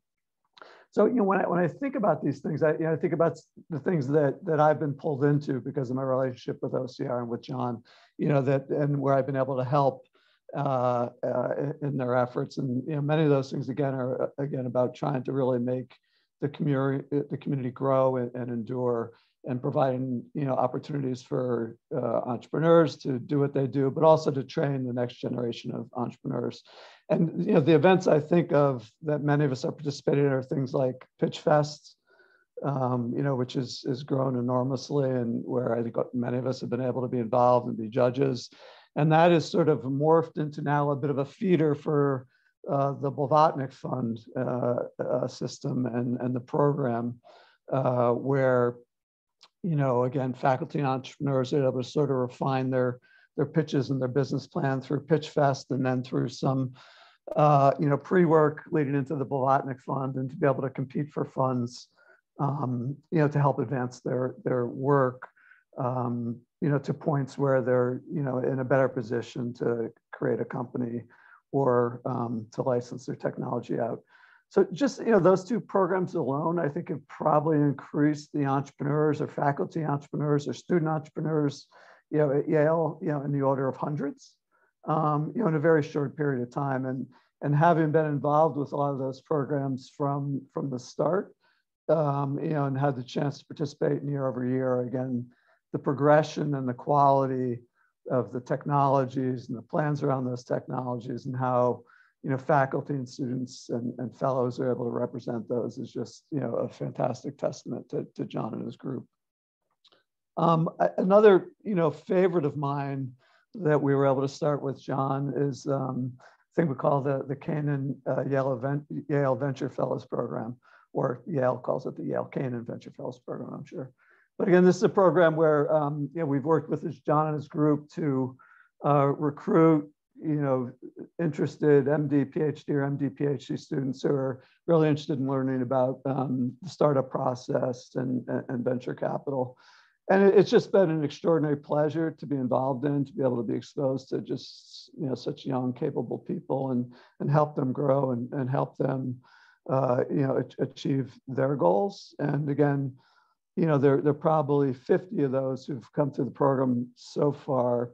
So, you know, when I, when I think about these things, I, you know, I think about the things that, that I've been pulled into because of my relationship with OCR and with John, you know, that, and where I've been able to help uh, uh, in their efforts. And, you know, many of those things, again, are, again, about trying to really make the community, the community grow and, and endure and providing you know opportunities for uh, entrepreneurs to do what they do, but also to train the next generation of entrepreneurs. And you know the events I think of that many of us are participating in are things like Pitch Fest, um, you know, which is is grown enormously, and where I think many of us have been able to be involved and be judges. And that is sort of morphed into now a bit of a feeder for uh, the Blavatnik Fund uh, uh, system and, and the program, uh, where you know, again, faculty and entrepreneurs are able to sort of refine their their pitches and their business plan through Pitch Fest and then through some, uh, you know, pre-work leading into the Blavatnik Fund and to be able to compete for funds, um, you know, to help advance their their work, um, you know, to points where they're, you know, in a better position to create a company or um, to license their technology out. So just, you know, those two programs alone, I think have probably increased the entrepreneurs or faculty entrepreneurs or student entrepreneurs, you know, at Yale, you know, in the order of hundreds, um, you know, in a very short period of time. And, and having been involved with a lot of those programs from, from the start, um, you know, and had the chance to participate in year over year, again, the progression and the quality of the technologies and the plans around those technologies and how you know, faculty and students and, and fellows are able to represent those is just, you know, a fantastic testament to, to John and his group. Um, another, you know, favorite of mine that we were able to start with John is um, thing we call the, the Canaan uh, Yale, event, Yale Venture Fellows Program, or Yale calls it the Yale Canaan Venture Fellows Program, I'm sure. But again, this is a program where um, you know, we've worked with John and his group to uh, recruit you know, interested MD, PhD, or MD, PhD students who are really interested in learning about um, the startup process and, and venture capital. And it's just been an extraordinary pleasure to be involved in, to be able to be exposed to just, you know, such young, capable people and, and help them grow and, and help them, uh, you know, achieve their goals. And again, you know, there, there are probably 50 of those who've come through the program so far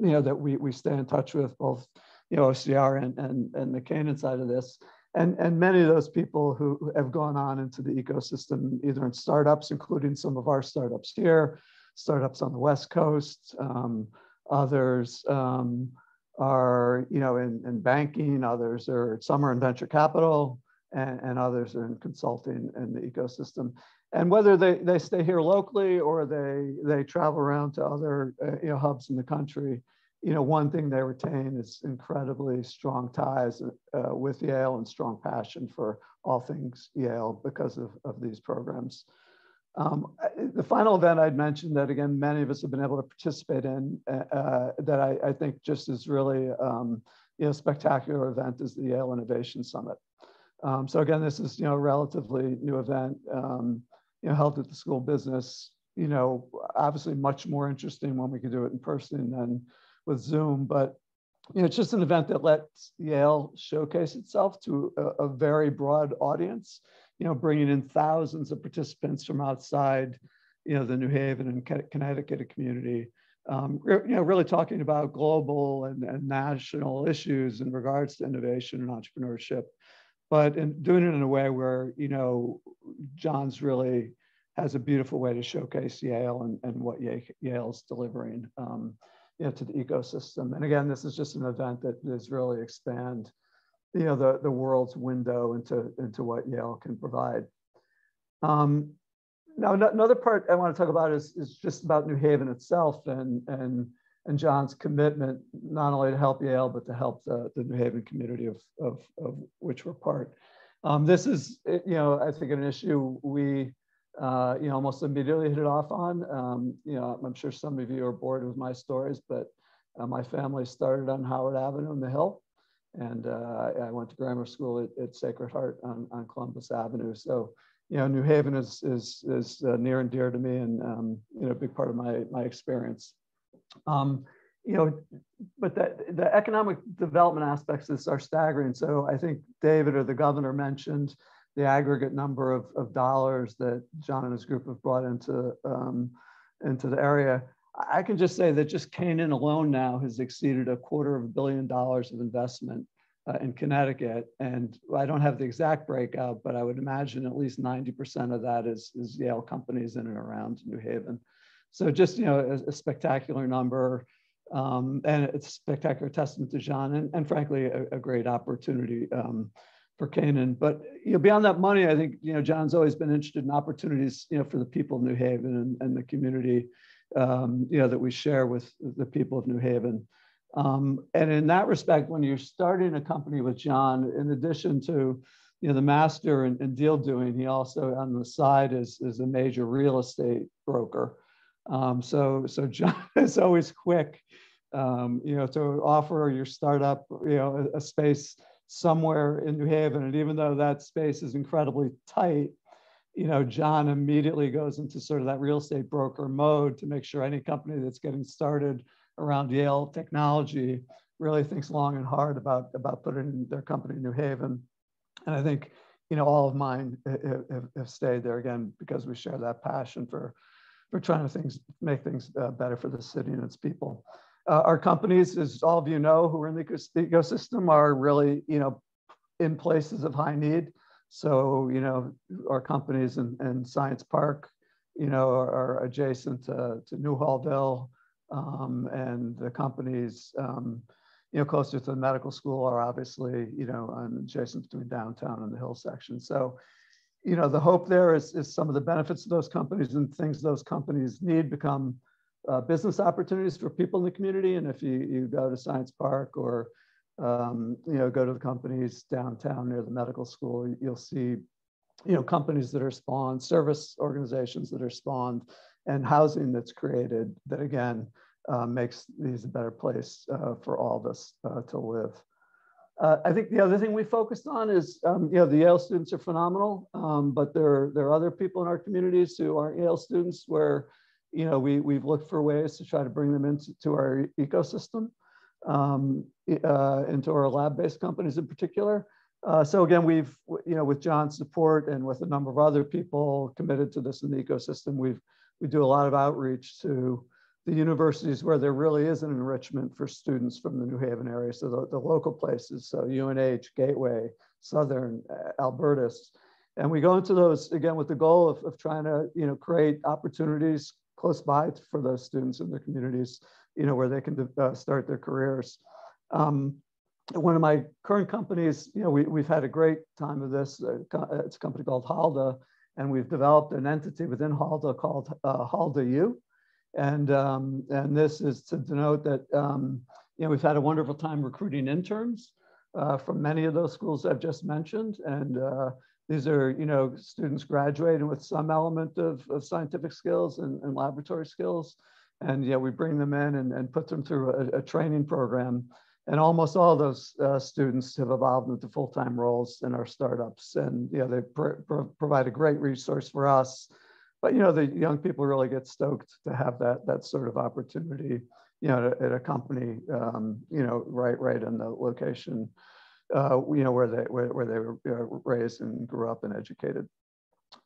you know, that we, we stay in touch with both, you know, OCR and, and, and the Canaan side of this. And, and many of those people who have gone on into the ecosystem, either in startups, including some of our startups here, startups on the West Coast, um, others um, are, you know, in, in banking, others are, some are in venture capital, and, and others are in consulting in the ecosystem. And whether they, they stay here locally or they they travel around to other uh, you know hubs in the country you know one thing they retain is incredibly strong ties uh, with yale and strong passion for all things yale because of, of these programs um, the final event I'd mentioned that again many of us have been able to participate in uh, uh that I, I, think just is really um, you know spectacular event is the Yale Innovation Summit. Um, so again, this is you know a relatively new event. Um, you know, held at the School Business you know, obviously much more interesting when we can do it in person than with Zoom, but you know, it's just an event that lets Yale showcase itself to a, a very broad audience, you know, bringing in thousands of participants from outside, you know, the New Haven and Connecticut community, um, you know, really talking about global and, and national issues in regards to innovation and entrepreneurship, but in doing it in a way where, you know, John's really has a beautiful way to showcase Yale and, and what Yale's delivering. Um, you know, to the ecosystem. And again, this is just an event that is really expand, you know, the, the world's window into, into what Yale can provide. Um, now, another part I want to talk about is, is just about New Haven itself and, and, and John's commitment, not only to help Yale, but to help the, the New Haven community of, of, of which we're part. Um, this is, you know, I think an issue we uh, you know, almost immediately hit it off on. Um, you know, I'm sure some of you are bored with my stories, but uh, my family started on Howard Avenue in the Hill, and uh, I went to grammar school at, at Sacred Heart on, on, Columbus Avenue. So, you know, New Haven is is is uh, near and dear to me, and um, you know, a big part of my my experience. Um, you know, but the, the economic development aspects of this are staggering. So I think David or the governor mentioned the aggregate number of, of dollars that John and his group have brought into, um, into the area. I can just say that just Canaan alone now has exceeded a quarter of a billion dollars of investment uh, in Connecticut. And I don't have the exact breakout, but I would imagine at least 90% of that is, is Yale companies in and around New Haven. So just, you know, a, a spectacular number. Um, and it's a spectacular testament to John and, and frankly, a, a great opportunity um, for Canaan. But you know, beyond that money, I think you know John's always been interested in opportunities, you know, for the people of New Haven and, and the community, um, you know, that we share with the people of New Haven. Um, and in that respect, when you're starting a company with John, in addition to you know the master and, and deal doing, he also on the side is is a major real estate broker. Um, so so John is always quick, um, you know, to offer your startup, you know, a, a space somewhere in New Haven. And even though that space is incredibly tight, you know, John immediately goes into sort of that real estate broker mode to make sure any company that's getting started around Yale technology really thinks long and hard about, about putting their company in New Haven. And I think, you know, all of mine have, have stayed there again because we share that passion for, for trying to things, make things uh, better for the city and its people. Uh, our companies, as all of you know, who are in the ecosystem are really, you know, in places of high need. So, you know, our companies in, in Science Park, you know, are, are adjacent to, to Newhallville, um, and the companies, um, you know, closer to the medical school are obviously, you know, adjacent between downtown and the hill section. So, you know, the hope there is, is some of the benefits of those companies and things those companies need become uh, business opportunities for people in the community. And if you, you go to Science Park or um, you know go to the companies downtown near the medical school, you'll see you know companies that are spawned, service organizations that are spawned, and housing that's created that again uh, makes these a better place uh, for all of us uh, to live. Uh, I think the other thing we focused on is, um, you know, the Yale students are phenomenal, um, but there, there are other people in our communities who aren't Yale students where you know, we, we've looked for ways to try to bring them into to our ecosystem, um, uh, into our lab-based companies in particular. Uh, so again, we've, you know, with John's support and with a number of other people committed to this in the ecosystem, we've, we do a lot of outreach to the universities where there really is an enrichment for students from the New Haven area. So the, the local places, so UNH, Gateway, Southern, uh, Albertus. And we go into those again with the goal of, of trying to, you know, create opportunities, close by for those students in their communities, you know, where they can uh, start their careers. Um, one of my current companies, you know, we, we've had a great time with this. Uh, it's a company called Halda, and we've developed an entity within Halda called uh, Halda U. And, um, and this is to denote that, um, you know, we've had a wonderful time recruiting interns uh, from many of those schools I've just mentioned. And uh, these are, you know, students graduating with some element of, of scientific skills and, and, laboratory skills. And yeah, we bring them in and, and put them through a, a training program. And almost all those uh, students have evolved into full-time roles in our startups. And yeah, they pr pr provide a great resource for us but you know, the young people really get stoked to have that that sort of opportunity, you know, at, at a company, um, you know, right right in the location, uh, you know, where they where, where they were raised and grew up and educated.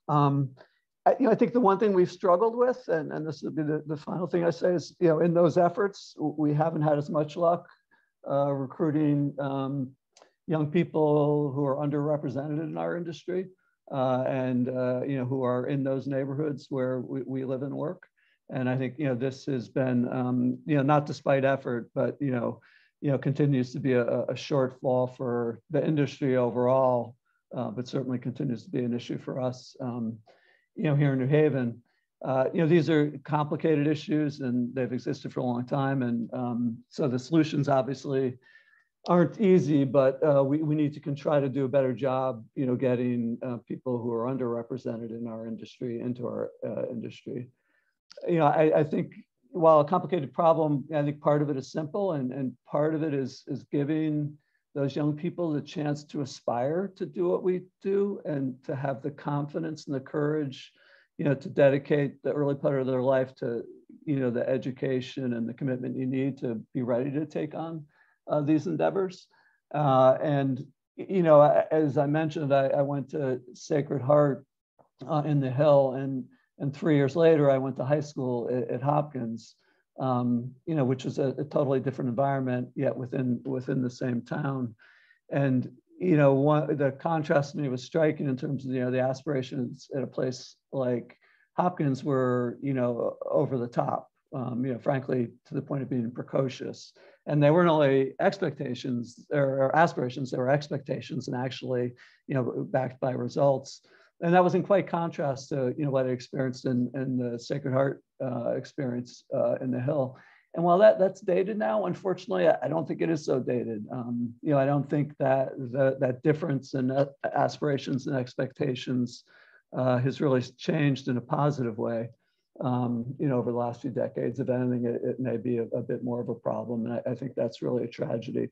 Um, I, you know, I think the one thing we've struggled with, and, and this would be the, the final thing I say is, you know, in those efforts, we haven't had as much luck uh, recruiting um, young people who are underrepresented in our industry uh, and uh, you know who are in those neighborhoods where we, we live and work. And I think you know this has been um, you know not despite effort, but you know you know continues to be a, a shortfall for the industry overall, uh, but certainly continues to be an issue for us. Um, you know here in New Haven. Uh, you know, these are complicated issues and they've existed for a long time. And um, so the solutions obviously aren't easy, but uh, we, we need to try to do a better job, you know, getting uh, people who are underrepresented in our industry into our uh, industry. You know, I, I think while a complicated problem, I think part of it is simple and, and part of it is, is giving those young people the chance to aspire to do what we do and to have the confidence and the courage, you know, to dedicate the early part of their life to, you know, the education and the commitment you need to be ready to take on uh, these endeavors. Uh, and, you know, as I mentioned, I, I went to Sacred Heart uh, in the Hill, and, and three years later, I went to high school at, at Hopkins, um, you know, which was a, a, totally different environment, yet within, within the same town. And, you know, one, the contrast to me was striking in terms of, you know, the aspirations at a place like Hopkins were, you know, over the top, um, you know, frankly, to the point of being precocious and they weren't only expectations or aspirations they were expectations and actually you know backed by results and that was in quite contrast to you know what i experienced in, in the sacred heart uh, experience uh, in the hill and while that that's dated now unfortunately i, don't think it is so dated um, you know i don't think that the, that difference in uh, aspirations and expectations uh, has really changed in a positive way um, you know, over the last few decades. If anything, it, it may be a, a, bit more of a problem. And I, I, think that's really a tragedy.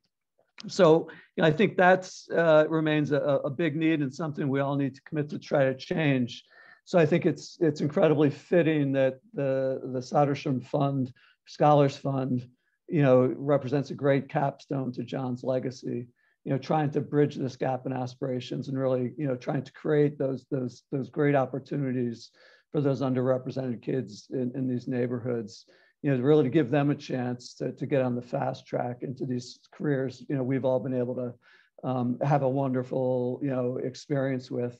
So you know, I think that uh, remains a, a, big need and something we all need to commit to try to change. So I think it's it's incredibly fitting that the the Soderstrom Fund, Scholars Fund, you know, represents a great capstone to John's legacy. You know, trying to bridge this gap in aspirations and really, you know, trying to create those those those great opportunities for those underrepresented kids in, in these neighborhoods, you know, really to give them a chance to, to get on the fast track into these careers, you know, we've all been able to um, have a wonderful, you know, experience with.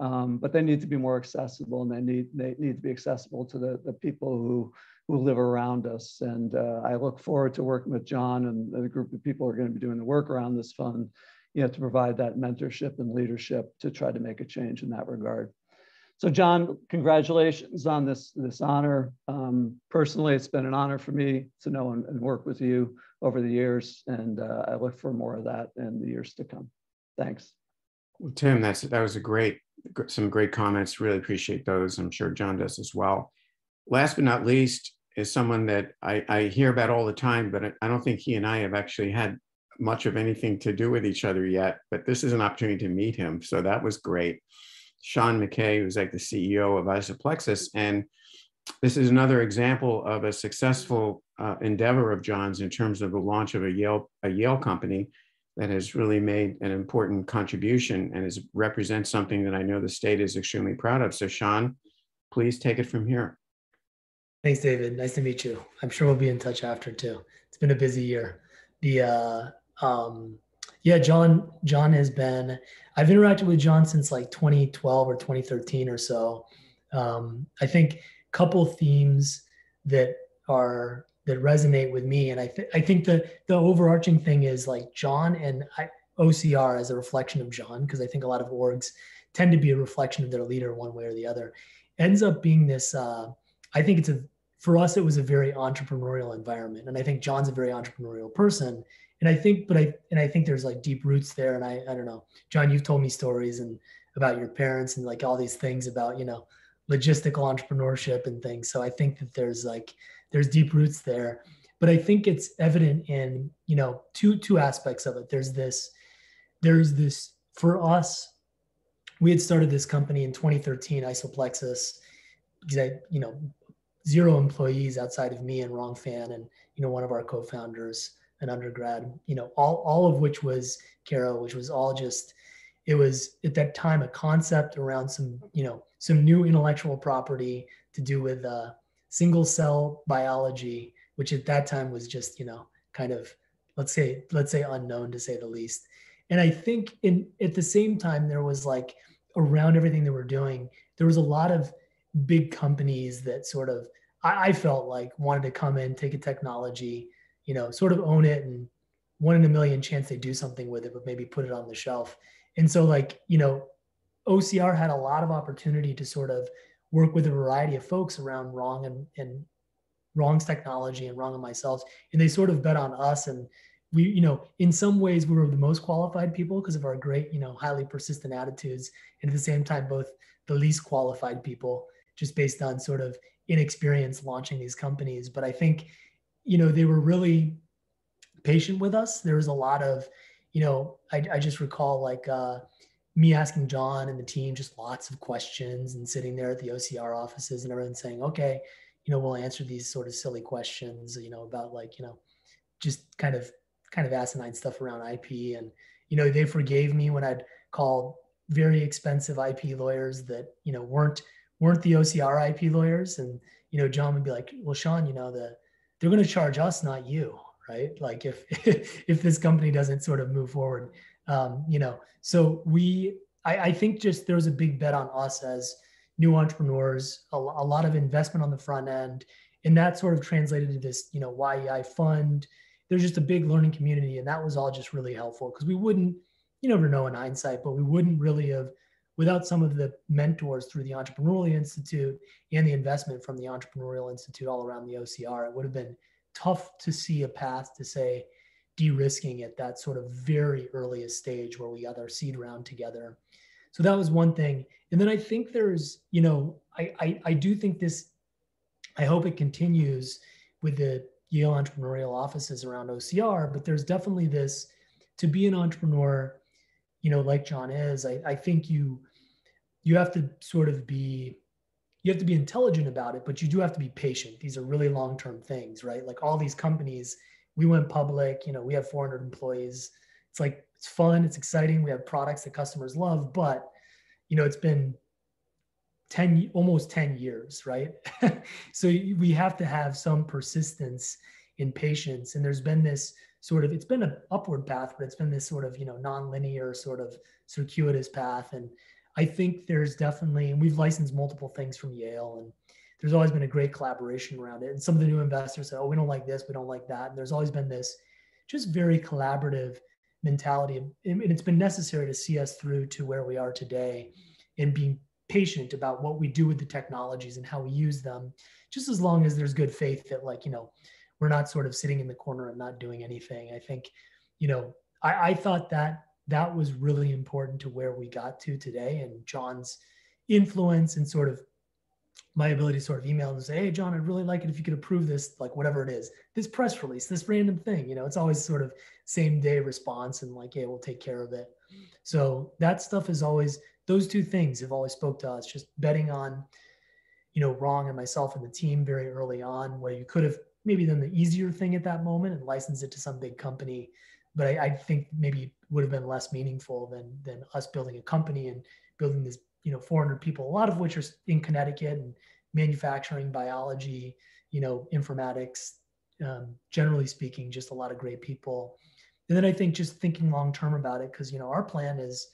Um, but they need to be more accessible and they need they need to be accessible to the, the people who who live around us. And uh, I look forward to working with John and the group of people who are going to be doing the work around this fund, you know, to provide that mentorship and leadership to try to make a change in that regard. So John, congratulations on this, this honor. Um, personally, it's been an honor for me to know and, and work with you over the years, and uh, I look for more of that in the years to come. Thanks. Well, Tim, that's that was a great, some great comments. Really appreciate those. I'm sure John does as well. Last but not least is someone that I, I hear about all the time, but I don't think he and I have actually had much of anything to do with each other yet. But this is an opportunity to meet him, so that was great. Sean Mackay, who's like the CEO of Isoplexis. And this is another example of a successful uh, endeavor of John's in terms of the launch of a Yale, a Yale company that has really made an important contribution and is represents something that I know the state is extremely proud of. So Sean, please take it from here. Thanks, David. Nice to meet you. I'm sure we'll be in touch after too. It's been a busy year. The uh, um, yeah, John. John has been. I've interacted with John since like 2012 or 2013 or so. Um, I think couple themes that are that resonate with me, and I th- I think the the overarching thing is like John and I, OCR as a reflection of John because I think a lot of orgs tend to be a reflection of their leader one way or the other. Ends up being this. Uh, I think it's a for us it was a very entrepreneurial environment, and I think John's a very entrepreneurial person and I think, but I and I think there's like deep roots there. And I I don't know, John, you've told me stories and about your parents and like all these things about you know logistical entrepreneurship and things. So I think that there's like there's deep roots there. But I think it's evident in you know two two aspects of it. There's this there's this for us. We had started this company in 2013, Isoplexis. because I, you know, zero employees outside of me and Rong Fan and, you know, one of our co-founders, an undergrad, you know, all, all of which was Caro, which was all just, it was at that time a concept around some, you know, some new intellectual property to do with uh, single cell biology, which at that time was just, you know, kind of, let's say, let's say unknown to say the least. And I think in at the same time, there was like around everything that we're doing, there was a lot of big companies that sort of I, I felt like wanted to come in, take a technology, you know, sort of own it and one in a million chance they do something with it, but maybe put it on the shelf. And so like, you know, OCR had a lot of opportunity to sort of work with a variety of folks around Rong and, and Rong's technology and Rong and myself. And they sort of bet on us and we, you know, in some ways we were the most qualified people because of our great, you know, highly persistent attitudes. And at the same time, both the least qualified people, just based on sort of inexperience launching these companies. But I think, you know, they were really patient with us. There was a lot of, you know, I, I just recall like uh, me asking John and the team just lots of questions and sitting there at the OCR offices and everyone saying, okay, you know, we'll answer these sort of silly questions, you know, about like, you know, just kind of kind of asinine stuff around IP. And, you know, they forgave me when I'd call very expensive IP lawyers that, you know, weren't weren't the OCR IP lawyers. And, you know, John would be like, well, Sean, you know, the they're going to charge us, not you. Right. Like if if this company doesn't sort of move forward. Um, you know, so we I, I think just there was a big bet on us as new entrepreneurs, a, a lot of investment on the front end. And that sort of translated to this, you know, YEI fund, there's just a big learning community and that was all just really helpful because we wouldn't you never know in hindsight but we wouldn't really have without some of the mentors through the entrepreneurial institute and the investment from the entrepreneurial institute all around the ocr it would have been tough to see a path to say de-risking at that sort of very earliest stage where we got our seed round together. So that was one thing. And then i think there's you know i i, I do think this i hope it continues with the Yale entrepreneurial offices around OCR, but there's definitely this to be an entrepreneur, you know, like John is, I, I think you you have to sort of be you have to be intelligent about it, but you do have to be patient. These are really long-term things, right? Like all these companies, we went public, you know, we have 400 employees. It's like it's fun, it's exciting. We have products that customers love, but you know, it's been 10 almost 10 years right so we have to have some persistence in patience and there's been this sort of it's been an upward path but it's been this sort of you know non-linear sort of circuitous path. And i think there's definitely and we've licensed multiple things from yale and there's always been a great collaboration around it. And some of the new investors say oh we don't like this we don't like that. And there's always been this just very collaborative mentality. And it's been necessary to see us through to where we are today and being patient about what we do with the technologies and how we use them just as long as there's good faith that like you know we're not sort of sitting in the corner and not doing anything. I think you know i, I thought that that was really important to where we got to today and john's influence and sort of my ability to sort of email and say hey john i'd really like it if you could approve this like whatever it is this press release this random thing you know it's always sort of same day response and like hey we'll take care of it. So that stuff is always those two things have always spoke to us just betting on you know Rong and myself and the team very early on where you could have maybe done the easier thing at that moment and licensed it to some big company. But I, I think maybe would have been less meaningful than than us building a company and building this you know 400 people a lot of which are in connecticut and manufacturing biology you know informatics um, generally speaking just a lot of great people. And then i think just thinking long term about it because you know our plan is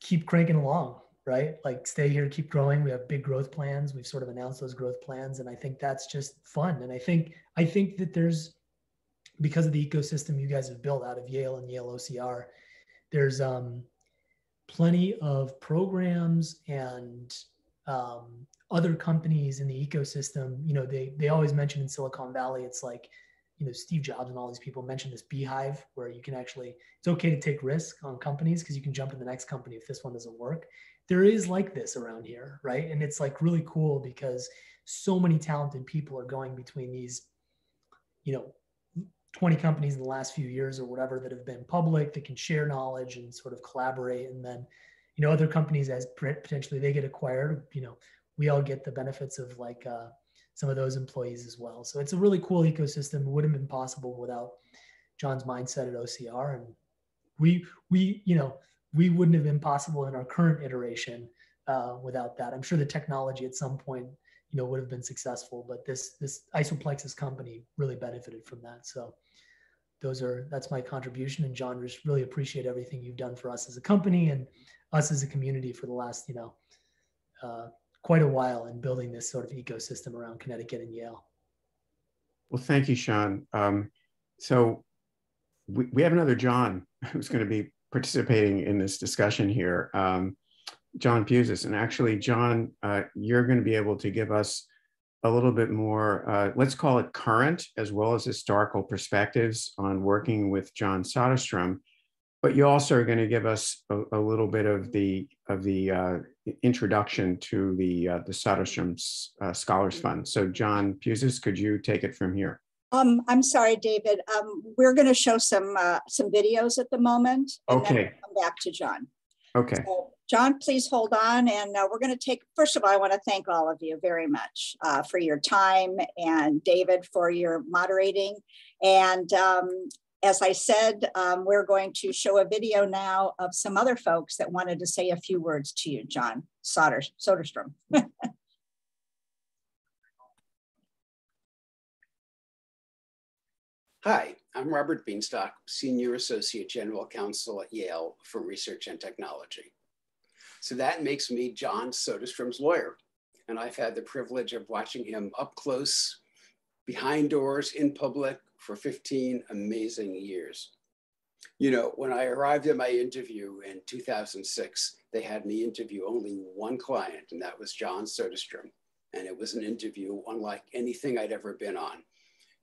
keep cranking along, right? Like stay here, keep growing. We have big growth plans. We've sort of announced those growth plans, and I think that's just fun. And I think I think that there's because of the ecosystem you guys have built out of Yale and Yale OCR, there's um, plenty of programs and um, other companies in the ecosystem. You know, they they always mention in Silicon Valley, it's like you know steve jobs and all these people mentioned this beehive where you can actually it's okay to take risk on companies because you can jump to the next company if this one doesn't work there is like this around here right and it's like really cool because so many talented people are going between these you know 20 companies in the last few years or whatever that have been public that can share knowledge and sort of collaborate and then you know other companies as potentially they get acquired you know we all get the benefits of like uh, some of those employees as well. So it's a really cool ecosystem. It wouldn't have been possible without John's mindset at OCR. And we, we, you know, we wouldn't have been possible in our current iteration uh, without that. I'm sure the technology at some point, you know, would have been successful, but this, this Isoplexis company really benefited from that. So those are, that's my contribution. And John, just really appreciate everything you've done for us as a company and us as a community for the last, you know, uh, quite a while in building this sort of ecosystem around Connecticut and Yale. Well, thank you, Sean. Um, so we, we have another John who's going to be participating in this discussion here, um, John Puzis. And actually, John, uh, you're going to be able to give us a little bit more, uh, let's call it current as well as historical perspectives on working with John Soderstrom but you also are going to give us a, a little bit of the of the uh, introduction to the uh, the Soderstrom uh, Scholars Fund. So, John Puzis, could you take it from here? Um, I'm sorry, David. Um, we're going to show some uh, some videos at the moment. okay. come back to John. Okay. So, John, please hold on, and uh, we're going to take. First of all, I want to thank all of you very much uh, for your time, and David for your moderating, and um, as I said, um, we're going to show a video now of some other folks that wanted to say a few words to you, John Soder, Soderstrom. Hi, I'm Robert Beanstock, Senior Associate General Counsel at Yale for Research and Technology. So that makes me John Soderstrom's lawyer. And I've had the privilege of watching him up close, behind doors, in public, for 15 amazing years. You know, when I arrived at my interview in 2006, they had me interview only one client, and that was John Soderstrom. And it was an interview unlike anything I'd ever been on.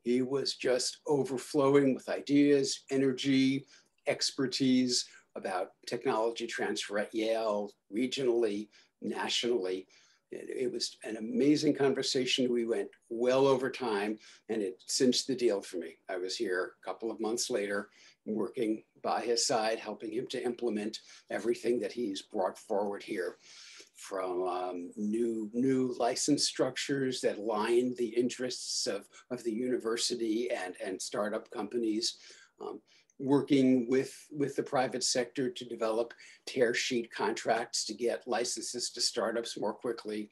He was just overflowing with ideas, energy, expertise about technology transfer at Yale, regionally, nationally. It, it, was an amazing conversation. We went well over time and it cinched the deal for me. I was here a couple of months later working by his side, helping him to implement everything that he's brought forward here from um, new, new license structures that line the interests of, of the university and, and startup companies. Um, working with, with the private sector to develop tear sheet contracts to get licenses to startups more quickly.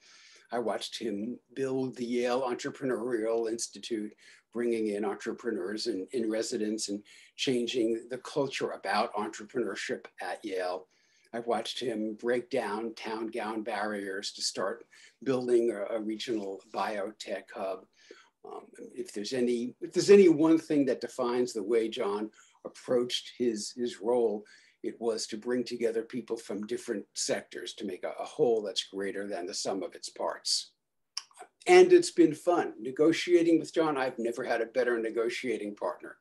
I watched him build the Yale Entrepreneurial Institute, bringing in entrepreneurs in, in residence and changing the culture about entrepreneurship at Yale. I've watched him break down town gown barriers to start building a, a regional biotech hub. Um, if there's any, if there's any one thing that defines the way John approached his, his role, it was to bring together people from different sectors to make a, a whole that's greater than the sum of its parts. And it's been fun. Negotiating with John, I've never had a better negotiating partner.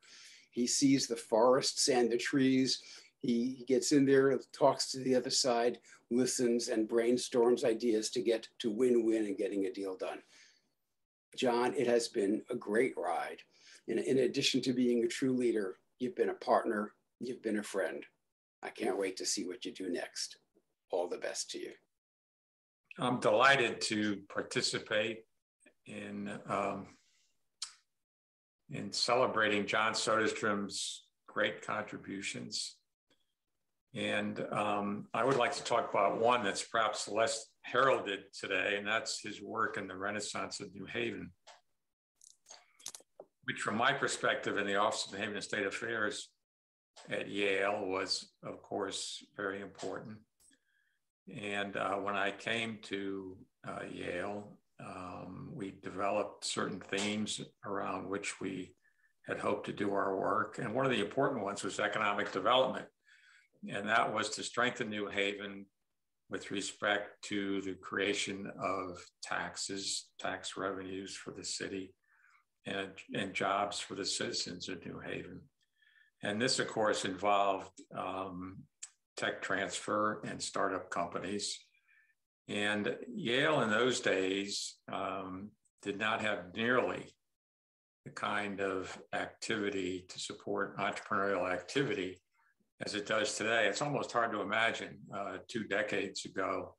He sees the forests and the trees. He, gets in there, talks to the other side, listens, and brainstorms ideas to get to win win and getting a deal done. John, it has been a great ride. In, in addition to being a true leader, You've been a partner, you've been a friend. I can't wait to see what you do next. All the best to you. I'm delighted to participate in um, in celebrating John Soderstrom's great contributions. And um, I would like to talk about one that's perhaps less heralded today, and that's his work in the Renaissance of New Haven which from my perspective in the Office of New Haven State Affairs at Yale was, of course, very important. And uh, when I came to uh, Yale, um, we developed certain themes around which we had hoped to do our work. And one of the important ones was economic development. And that was to strengthen New Haven with respect to the creation of taxes, tax revenues for the city, and, and jobs for the citizens of New Haven. And this, of course, involved um, tech transfer and startup companies. And Yale in those days um, did not have nearly the kind of activity to support entrepreneurial activity as it does today. It's almost hard to imagine uh, two decades ago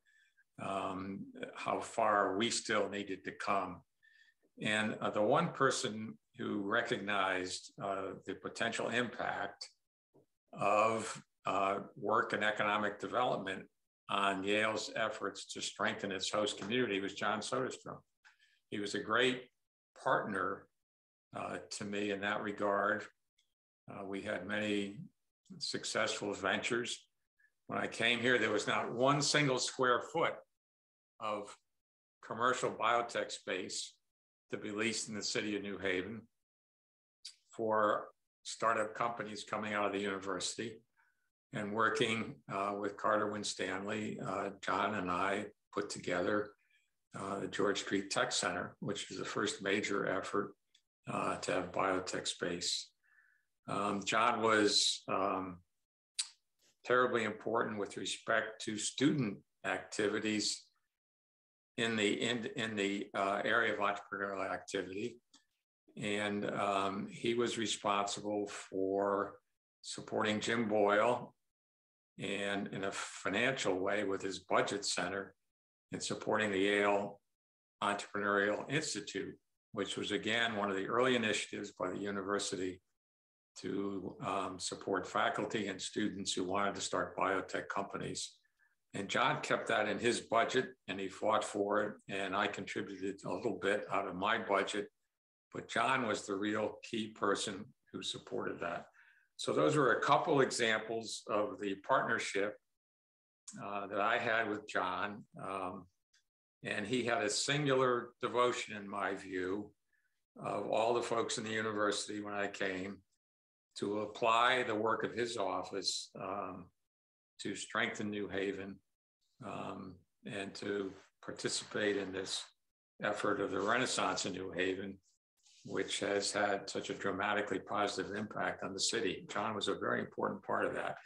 um, how far we still needed to come. And uh, the one person who recognized uh, the potential impact of uh, work and economic development on Yale's efforts to strengthen its host community was John Soderstrom. He was a great partner uh, to me in that regard. Uh, we had many successful ventures. When I came here, there was not one single square foot of commercial biotech space to be leased in the city of New Haven for startup companies coming out of the university and working uh, with Carter Winstanley, uh, John and I put together uh, the George Street Tech Center, which is the first major effort uh, to have biotech space. Um, John was um, terribly important with respect to student activities in the in, in the uh, area of entrepreneurial activity, and um, he was responsible for supporting Jim Boyle and in a financial way with his budget center and supporting the Yale Entrepreneurial Institute, which was again one of the early initiatives by the university to um, support faculty and students who wanted to start biotech companies. And John kept that in his budget and he fought for it. And I contributed a little bit out of my budget. But John was the real key person who supported that. So those were a couple examples of the partnership uh, that I had with John. Um, and he had a singular devotion, in my view, of all the folks in the university when I came to apply the work of his office um, to strengthen New Haven um, and to participate in this effort of the Renaissance in New Haven which has had such a dramatically positive impact on the city. John was a very important part of that.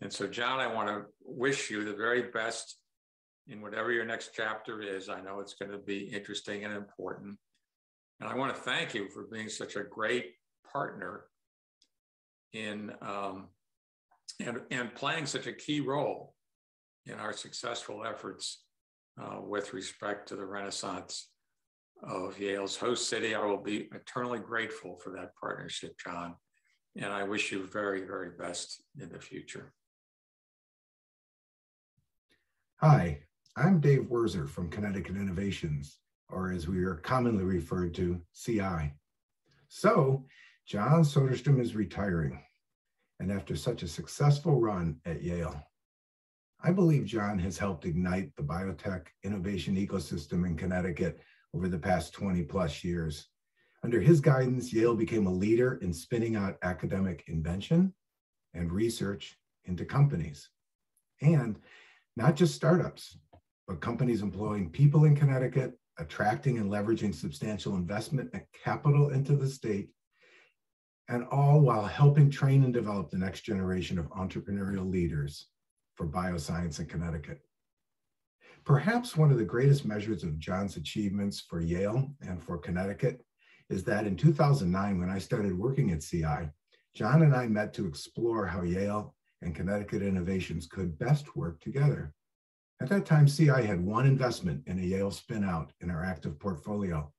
And so, John, I want to wish you the very best in whatever your next chapter is. I know it's going to be interesting and important. And I want to thank you for being such a great partner in um, and, and playing such a key role in our successful efforts uh, with respect to the Renaissance of Yale's host city. I will be eternally grateful for that partnership, John. And I wish you very, very best in the future. Hi, I'm Dave Wurzer from Connecticut Innovations, or as we are commonly referred to, CI. So, John Soderstrom is retiring, and after such a successful run at Yale, I believe John has helped ignite the biotech innovation ecosystem in Connecticut over the past 20 plus years. Under his guidance, Yale became a leader in spinning out academic invention and research into companies. And not just startups, but companies employing people in Connecticut, attracting and leveraging substantial investment and capital into the state, and all while helping train and develop the next generation of entrepreneurial leaders for bioscience in Connecticut. Perhaps one of the greatest measures of John's achievements for Yale and for Connecticut is that in 2009, when I started working at CI, John and I met to explore how Yale and Connecticut Innovations could best work together. At that time, CI had one investment in a Yale spinout in our active portfolio.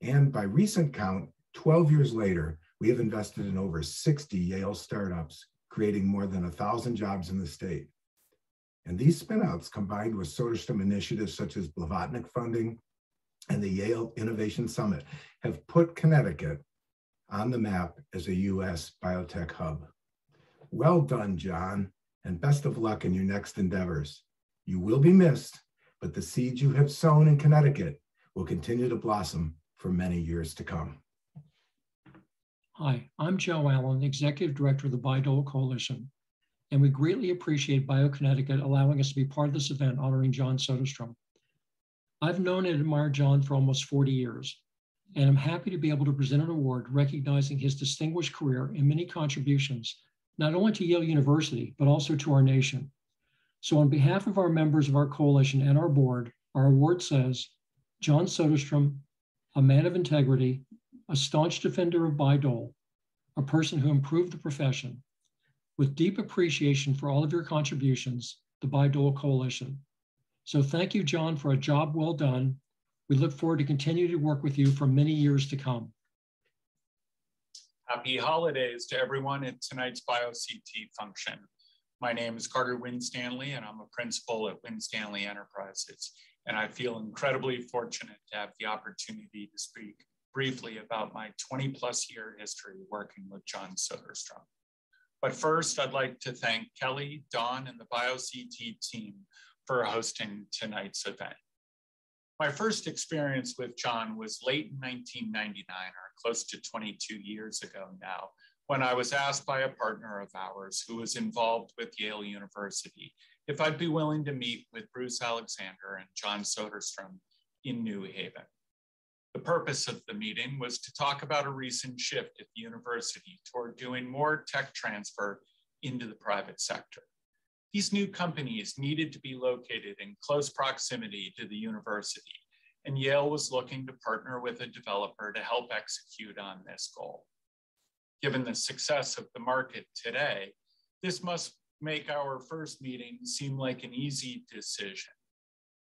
And by recent count, 12 years later, we have invested in over 60 Yale startups, creating more than 1,000 jobs in the state. And these spinouts, combined with Soderstrom initiatives such as Blavatnik funding and the Yale Innovation Summit, have put Connecticut on the map as a US biotech hub. Well done, John, and best of luck in your next endeavors. You will be missed, but the seeds you have sown in Connecticut will continue to blossom for many years to come. Hi, I'm Joe Allen, Executive Director of the Bayh-Dole Coalition, and we greatly appreciate BioConnecticut allowing us to be part of this event honoring John Soderstrom. I've known and admired John for almost 40 years, and I'm happy to be able to present an award recognizing his distinguished career and many contributions, not only to Yale University, but also to our nation. So on behalf of our members of our coalition and our board, our award says, John Soderstrom, a man of integrity, a staunch defender of Bayh-Dole, a person who improved the profession, with deep appreciation for all of your contributions, the Bayh-Dole Coalition. So thank you, John, for a job well done. We look forward to continue to work with you for many years to come. Happy holidays to everyone at tonight's BioCT function. My name is Carter Winstanley, and I'm a principal at Winstanley Enterprises. And I feel incredibly fortunate to have the opportunity to speak briefly about my 20 plus year history working with John Soderstrom. But first, I'd like to thank Kelly, Dawn, and the BioCT team for hosting tonight's event. My first experience with John was late in 1999, or close to 22 years ago now, when I was asked by a partner of ours who was involved with Yale University if I'd be willing to meet with Bruce Alexander and John Soderstrom in New Haven. The purpose of the meeting was to talk about a recent shift at the university toward doing more tech transfer into the private sector. These new companies needed to be located in close proximity to the university, and Yale was looking to partner with a developer to help execute on this goal. Given the success of the market today, this must make our first meeting seem like an easy decision.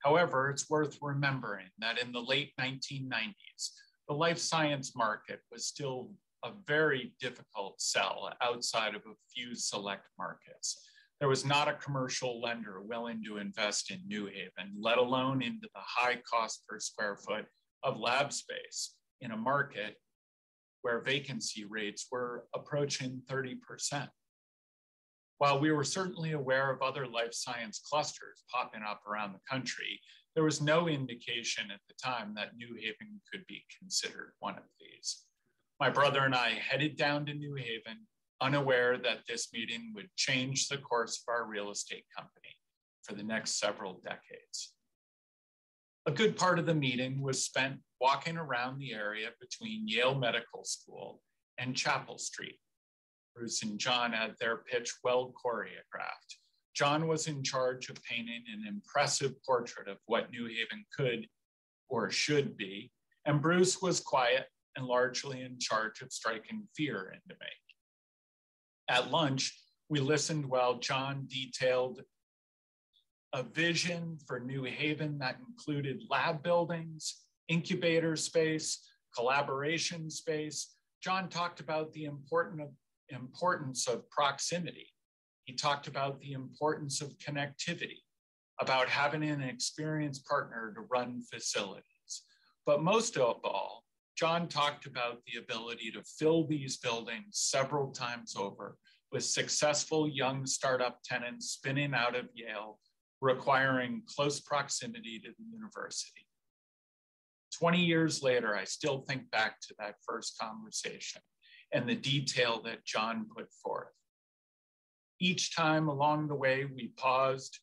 However, it's worth remembering that in the late 1990s, the life science market was still a very difficult sell outside of a few select markets. There was not a commercial lender willing to invest in New Haven, let alone into the high cost per square foot of lab space in a market where vacancy rates were approaching 30%. While we were certainly aware of other life science clusters popping up around the country, there was no indication at the time that New Haven could be considered one of these. My brother and I headed down to New Haven, unaware that this meeting would change the course of our real estate company for the next several decades. A good part of the meeting was spent walking around the area between Yale Medical School and Chapel Street, Bruce and John had their pitch well choreographed. John was in charge of painting an impressive portrait of what New Haven could or should be, and Bruce was quiet and largely in charge of striking fear into me. At lunch, we listened while John detailed a vision for New Haven that included lab buildings, incubator space, collaboration space. John talked about the important importance of proximity. He talked about the importance of connectivity, about having an experienced partner to run facilities. But most of all, John talked about the ability to fill these buildings several times over with successful young startup tenants spinning out of Yale, requiring close proximity to the university. 20 years later, I still think back to that first conversation and the detail that John put forth. Each time along the way, we paused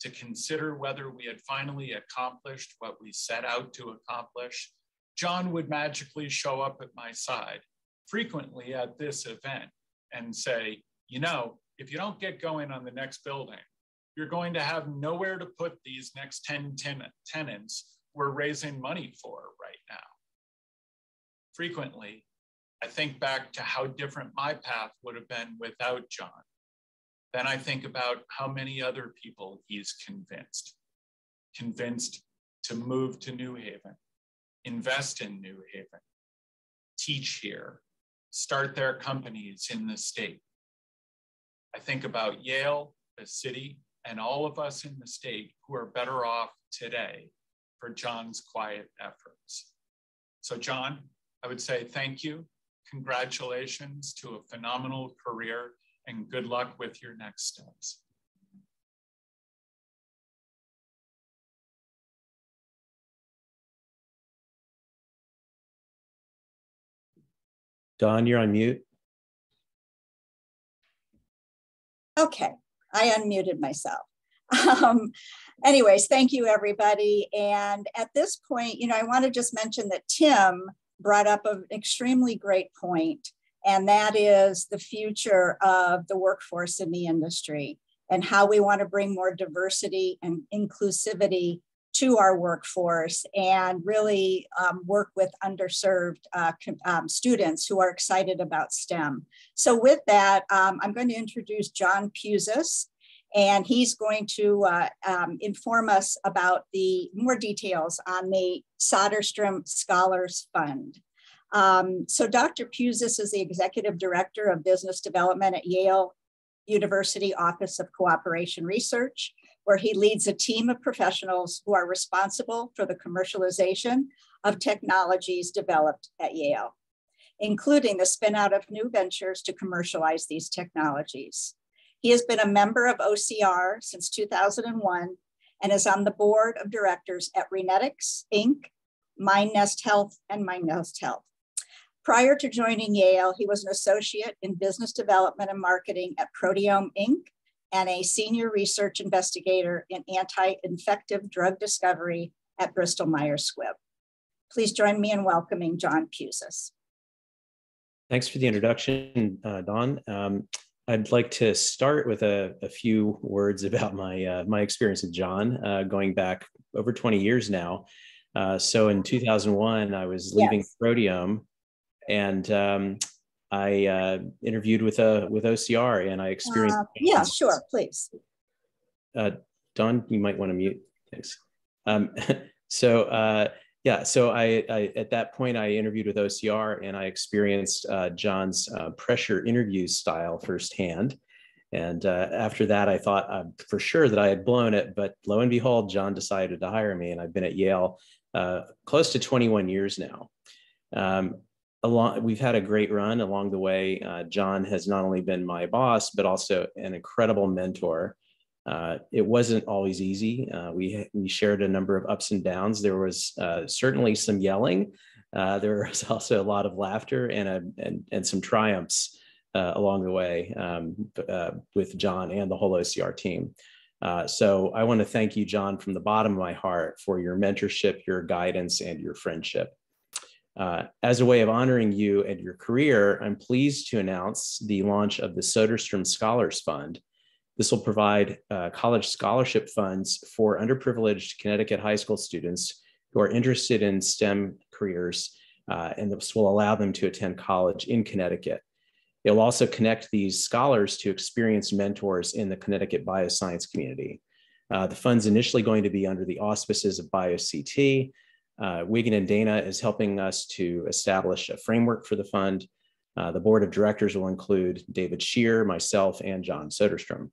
to consider whether we had finally accomplished what we set out to accomplish. John would magically show up at my side, frequently at this event, and say, You know, if you don't get going on the next building, you're going to have nowhere to put these next 10 ten- tenants we're raising money for right now. Frequently, I think back to how different my path would have been without John. Then I think about how many other people he's convinced, convinced to move to New Haven, invest in New Haven, teach here, start their companies in the state. I think about Yale, the city, and all of us in the state who are better off today for John's quiet efforts. So, John, I would say thank you Congratulations to a phenomenal career and good luck with your next steps. Dawn, you're on mute. Okay, I unmuted myself. Um, anyways, thank you, everybody. And at this point, you know, I want to just mention that Tim brought up an extremely great point, and that is the future of the workforce in the industry and how we want to bring more diversity and inclusivity to our workforce and really um, work with underserved uh, um, students who are excited about STEM. So with that, um, I'm going to introduce John Puziss. And he's going to uh, um, inform us about the more details on the Soderstrom Scholars Fund. Um, so Dr. Puziss is the Executive Director of Business Development at Yale University Office of Cooperative Research, where he leads a team of professionals who are responsible for the commercialization of technologies developed at Yale, including the spin out of new ventures to commercialize these technologies. He has been a member of OCR since 2001 and is on the board of directors at ReNetX, Inc., MindNest Health, and MindNest Health. Prior to joining Yale, he was an associate in business development and marketing at Proteome Inc. and a senior research investigator in anti-infective drug discovery at Bristol Myers Squibb. Please join me in welcoming John Puziss. Thanks for the introduction, uh, Dawn. Um, I'd like to start with a, a few words about my uh, my experience with John, uh, going back over 20 years now. Uh, so in 2001, I was leaving yes. Proteome, and um, I uh, interviewed with a uh, with OCR, and I experienced. Uh, yeah, sure, please. Dawn, you might want to mute. Thanks. Um, so yeah, so I, I, at that point I interviewed with OCR and I experienced uh, John's uh, pressure interview style firsthand. And uh, after that, I thought uh, for sure that I had blown it, but lo and behold, John decided to hire me, and I've been at Yale uh, close to 21 years now. Um, along, we've had a great run along the way. Uh, John has not only been my boss, but also an incredible mentor. Uh, it wasn't always easy. Uh, we we shared a number of ups and downs. There was uh, certainly some yelling. Uh, there was also a lot of laughter and a, and and some triumphs uh, along the way um, with John and the whole OCR team. so I want to thank you, John, from the bottom of my heart for your mentorship, your guidance, and your friendship. as a way of honoring you and your career, I'm pleased to announce the launch of the Soderstrom Scholars Fund, this will provide uh, college scholarship funds for underprivileged Connecticut high school students who are interested in STEM careers, uh, and this will allow them to attend college in Connecticut. It will also connect these scholars to experienced mentors in the Connecticut bioscience community. Uh, the fund's initially going to be under the auspices of BioCT. Uh, Wiggin and Dana is helping us to establish a framework for the fund. Uh, the board of directors will include David Shear, myself, and John Soderstrom.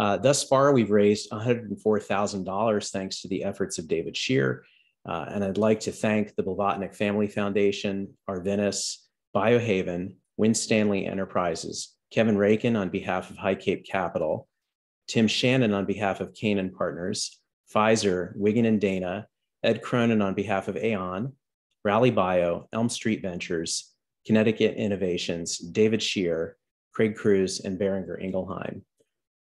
Uh, thus far, we've raised $104,000 thanks to the efforts of David Shear. Uh, and I'd like to thank the Blavatnik Family Foundation, Arvinas, Biohaven, Winstanley Enterprises, Kevin Rakin on behalf of HighCape Capital, Tim Shannon on behalf of Canaan Partners, Pfizer, Wiggin and Dana, Ed Cronin on behalf of Aon, Rally Bio, Elm Street Ventures, Connecticut Innovations, David Shear, Craig Crews, and Boehringer Ingelheim.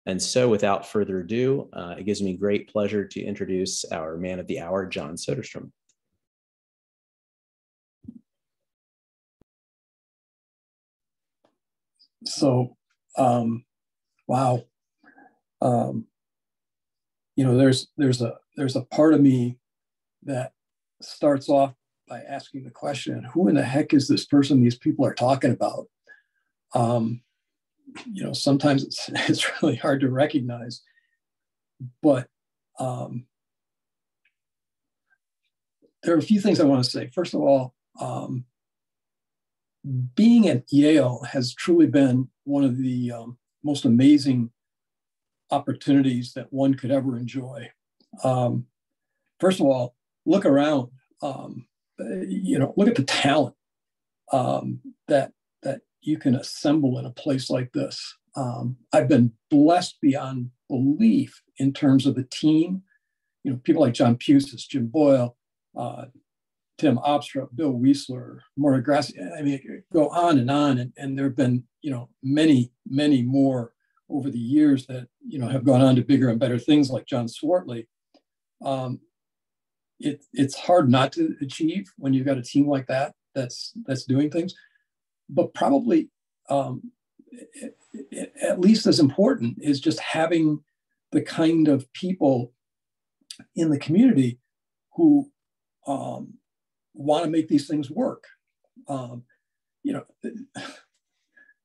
And so without further ado, uh, it gives me great pleasure to introduce our man of the hour, John Soderstrom. So, um, wow. Um, you know, there's, there's a, there's a part of me that starts off by asking the question, who in the heck is this person these people are talking about? Um, you know, sometimes it's, it's really hard to recognize. But um, there are a few things I want to say. First of all, um, being at Yale has truly been one of the um, most amazing opportunities that one could ever enjoy. Um, first of all, look around. Um, you know, look at the talent um, that you can assemble in a place like this. Um, I've been blessed beyond belief in terms of the team. You know, people like John Puziss, Jim Boyle, uh, Tim Obstrup, Bill Wiesler, Mora Grassi. I mean, go on and on. And, and there have been, you know, many, many more over the years that, you know, have gone on to bigger and better things like John Swartley. Um, it, it's hard not to achieve when you've got a team like that that's that's doing things but probably um, at least as important is just having the kind of people in the community who um, want to make these things work. Um, you know,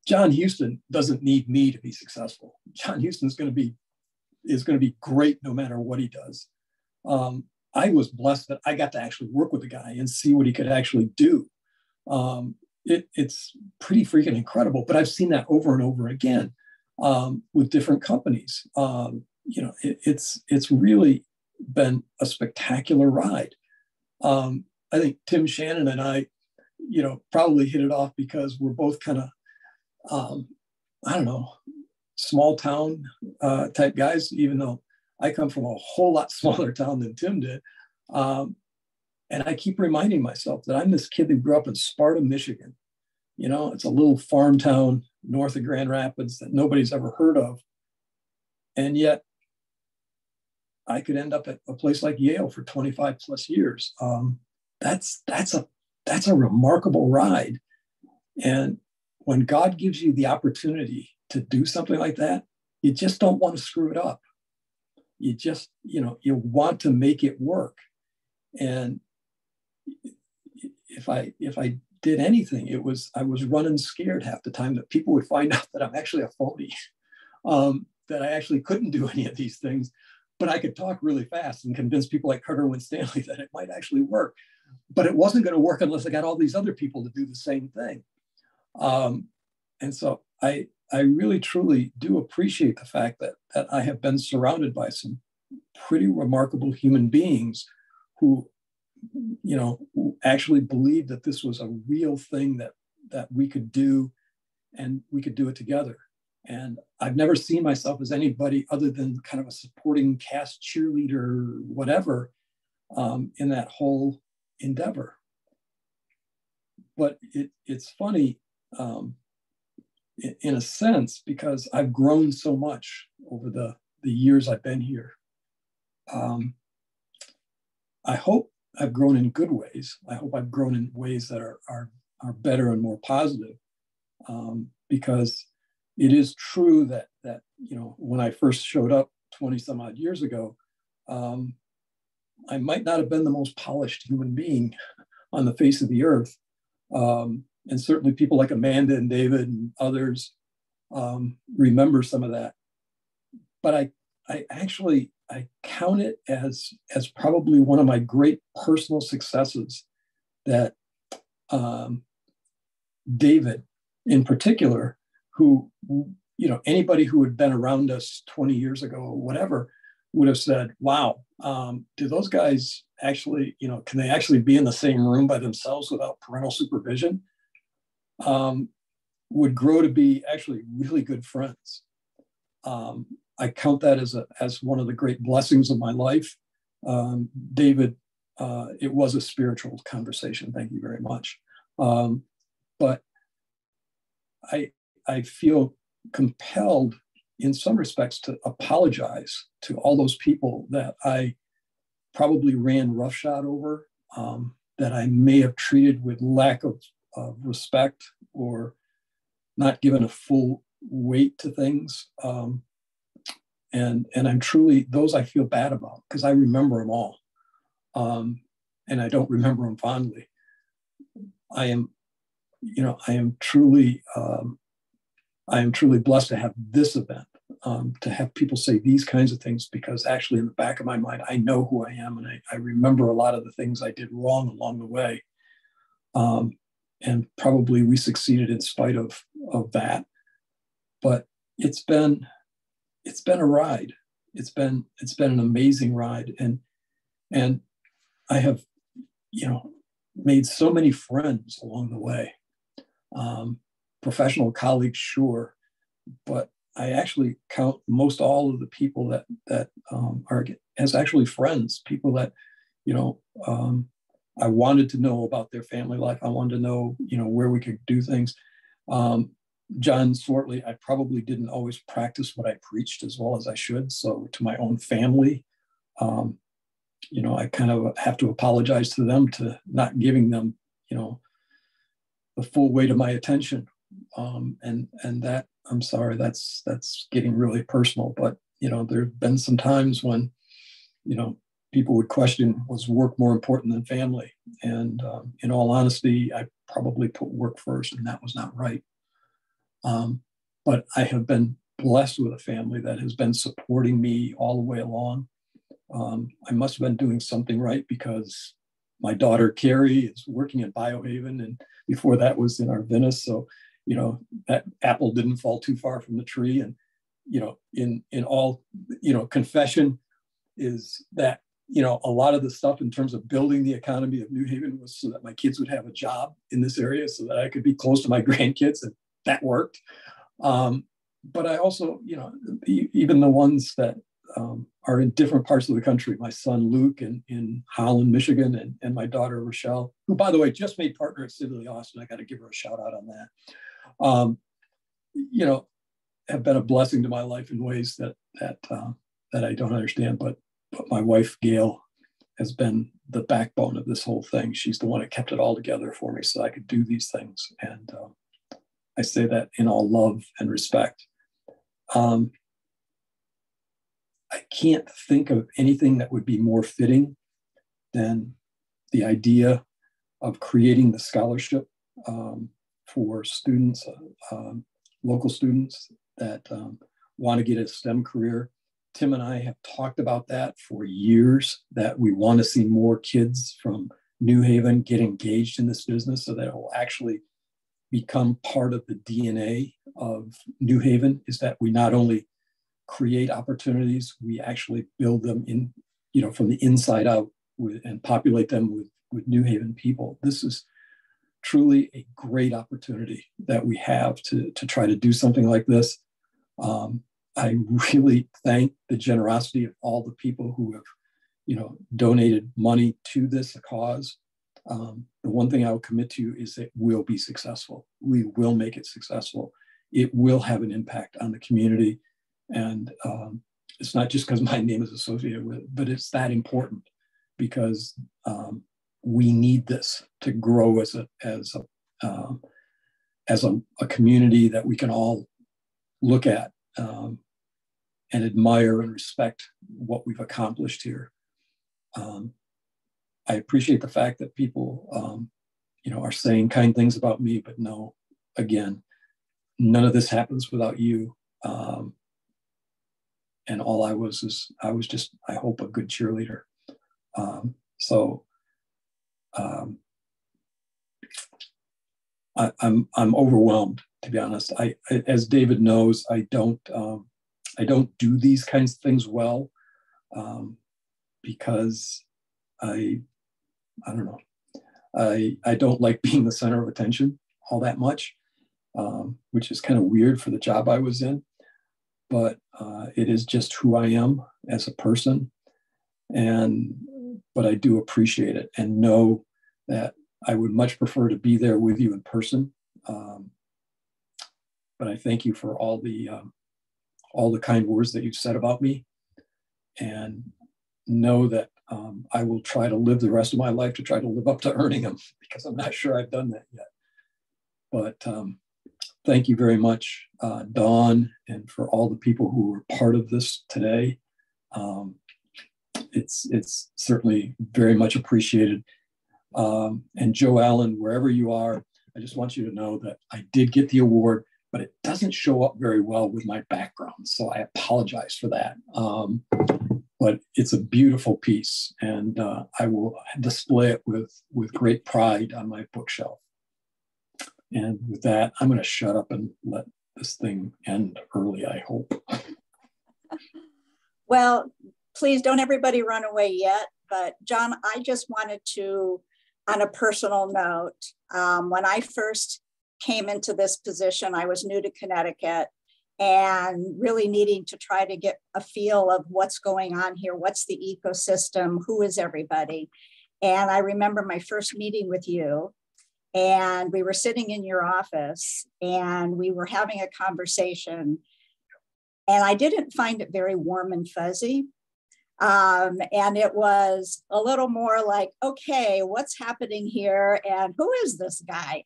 John Houston doesn't need me to be successful. John Houston is going to be is going to be great no matter what he does. Um, I was blessed that I got to actually work with the guy and see what he could actually do. Um, it, it's pretty freaking incredible. But I've seen that over and over again um, with different companies. Um, you know, it, it's it's really been a spectacular ride. Um, I think Tim Shannon and I, you know, probably hit it off because we're both kind of, um, I don't know, small town uh, type guys. Even though I come from a whole lot smaller town than Tim did. Um, and I keep reminding myself that I'm this kid that grew up in Sparta, Michigan. You know, it's a little farm town north of Grand Rapids that nobody's ever heard of. And yet, I could end up at a place like Yale for 25 plus years. Um, that's that's a that's a remarkable ride. And when God gives you the opportunity to do something like that, you just don't want to screw it up. You just, you know, you want to make it work. And if I if I did anything, it was I was running scared half the time that people would find out that I'm actually a phony, um, that I actually couldn't do any of these things, but I could talk really fast and convince people like Carter and Winstanley that it might actually work. But it wasn't going to work unless I got all these other people to do the same thing. Um, and so I I really truly do appreciate the fact that that I have been surrounded by some pretty remarkable human beings who you know, actually believed that this was a real thing that that we could do, and we could do it together. And I've never seen myself as anybody other than kind of a supporting cast cheerleader, whatever, um, in that whole endeavor. But it, it's funny um, in, a sense because I've grown so much over the, the years I've been here. Um, I hope I've grown in good ways. I hope I've grown in ways that are are, are better and more positive. Um, because it is true that that you know when I first showed up 20 some odd years ago, um, I might not have been the most polished human being on the face of the earth. Um, and certainly people like Amanda and David and others um, remember some of that. But I, I actually I count it as as probably one of my great personal successes that um, David, in particular, who you know anybody who had been around us 20 years ago or whatever would have said, "Wow, um, do those guys actually you know can they actually be in the same room by themselves without parental supervision?" Um, would grow to be actually really good friends. Um, I count that as a as one of the great blessings of my life. Um, David, uh, it was a spiritual conversation. Thank you very much. Um, but I I feel compelled in some respects to apologize to all those people that I probably ran roughshod over, um, that I may have treated with lack of, of respect or not given a full weight to things. Um, and and i'm truly those i feel bad about because i remember them all. Um, and i don't remember them fondly. I am you know i am truly um, i am truly blessed to have this event um, to have people say these kinds of things because actually in the back of my mind i know who i am and i, I remember a lot of the things i did wrong along the way. Um, and probably we succeeded in spite of of that. But it's been it's been a ride. It's been it's been an amazing ride, and and I have you know made so many friends along the way. Um, professional colleagues, sure, but I actually count most all of the people that that um, are as actually friends. People that you know um, I wanted to know about their family life. I wanted to know you know where we could do things. Um, John Swartley, I probably didn't always practice what I preached as well as I should. So to my own family, um, you know, I kind of have to apologize to them to not giving them, you know, the full weight of my attention. Um, and and that I'm sorry, that's that's getting really personal. But you know, there've been some times when, you know, people would question was work more important than family. And um, in all honesty, I probably put work first, and that was not right. Um, but I have been blessed with a family that has been supporting me all the way along. Um, I must have been doing something right because my daughter Carrie is working at Biohaven, and before that was in Arvinas. So, you know, that apple didn't fall too far from the tree. And, you know, in in all, you know, confession is that you know a lot of the stuff in terms of building the economy of New Haven was so that my kids would have a job in this area, so that I could be close to my grandkids, and that worked. Um, but I also, you know, even the ones that um, are in different parts of the country. My son Luke in, in Holland, Michigan, and, and my daughter Rochelle, who, by the way, just made partner at Sidley Austin. I got to give her a shout out on that. Um, you know, have been a blessing to my life in ways that that uh, that I don't understand. But but my wife Gail has been the backbone of this whole thing. She's the one that kept it all together for me, so I could do these things. And uh, I say that in all love and respect. Um, I can't think of anything that would be more fitting than the idea of creating the scholarship um, for students, uh, um, local students that um, want to get a STEM career. Tim and I have talked about that for years, that we want to see more kids from New Haven get engaged in this business so that it will actually become part of the DNA of New Haven, is that we not only create opportunities. We actually build them in, you know, from the inside out with, and populate them with, with New Haven people. This is truly a great opportunity that we have to, to try to do something like this. Um, I really thank the generosity of all the people who have, you know, donated money to this cause. Um, the one thing I will commit to you is it will be successful. We will make it successful. It will have an impact on the community. And um, it's not just because my name is associated with it, but it's that important because um, we need this to grow as a as a uh, as a, a, community that we can all look at um, and admire and respect what we've accomplished here. Um, I appreciate the fact that people, um, you know, are saying kind things about me, but no, again, none of this happens without you. Um, and all I was is I was just I hope a good cheerleader. Um, so um, I, am I'm, I'm overwhelmed to be honest. I, as David knows I don't um, I don't do these kinds of things well um, because I I don't know I I don't like being the center of attention all that much, um, which is kind of weird for the job I was in but uh, it is just who I am as a person. And, but I do appreciate it and know that I would much prefer to be there with you in person. Um, but I thank you for all the, um, all the kind words that you've said about me and know that um, I will try to live the rest of my life to try to live up to earning them because I'm not sure I've done that yet. But um, thank you very much, uh, Dawn, and for all the people who were part of this today. Um, it's it's certainly very much appreciated. Um, and Joe Allen, wherever you are, I just want you to know that I did get the award, but it doesn't show up very well with my background, so I apologize for that. But it's a beautiful piece, and uh, I will display it with with great pride on my bookshelf. And with that, I'm going to shut up and let this thing end early, I hope. well, please don't everybody run away yet. But John, I just wanted to, on a personal note, um, when I first came into this position, I was new to Connecticut and really needing to try to get a feel of what's going on here, what's the ecosystem, who is everybody. And I remember my first meeting with you, and we were sitting in your office and we were having a conversation and i didn't find it very warm and fuzzy um, and it was a little more like okay what's happening here and who is this guy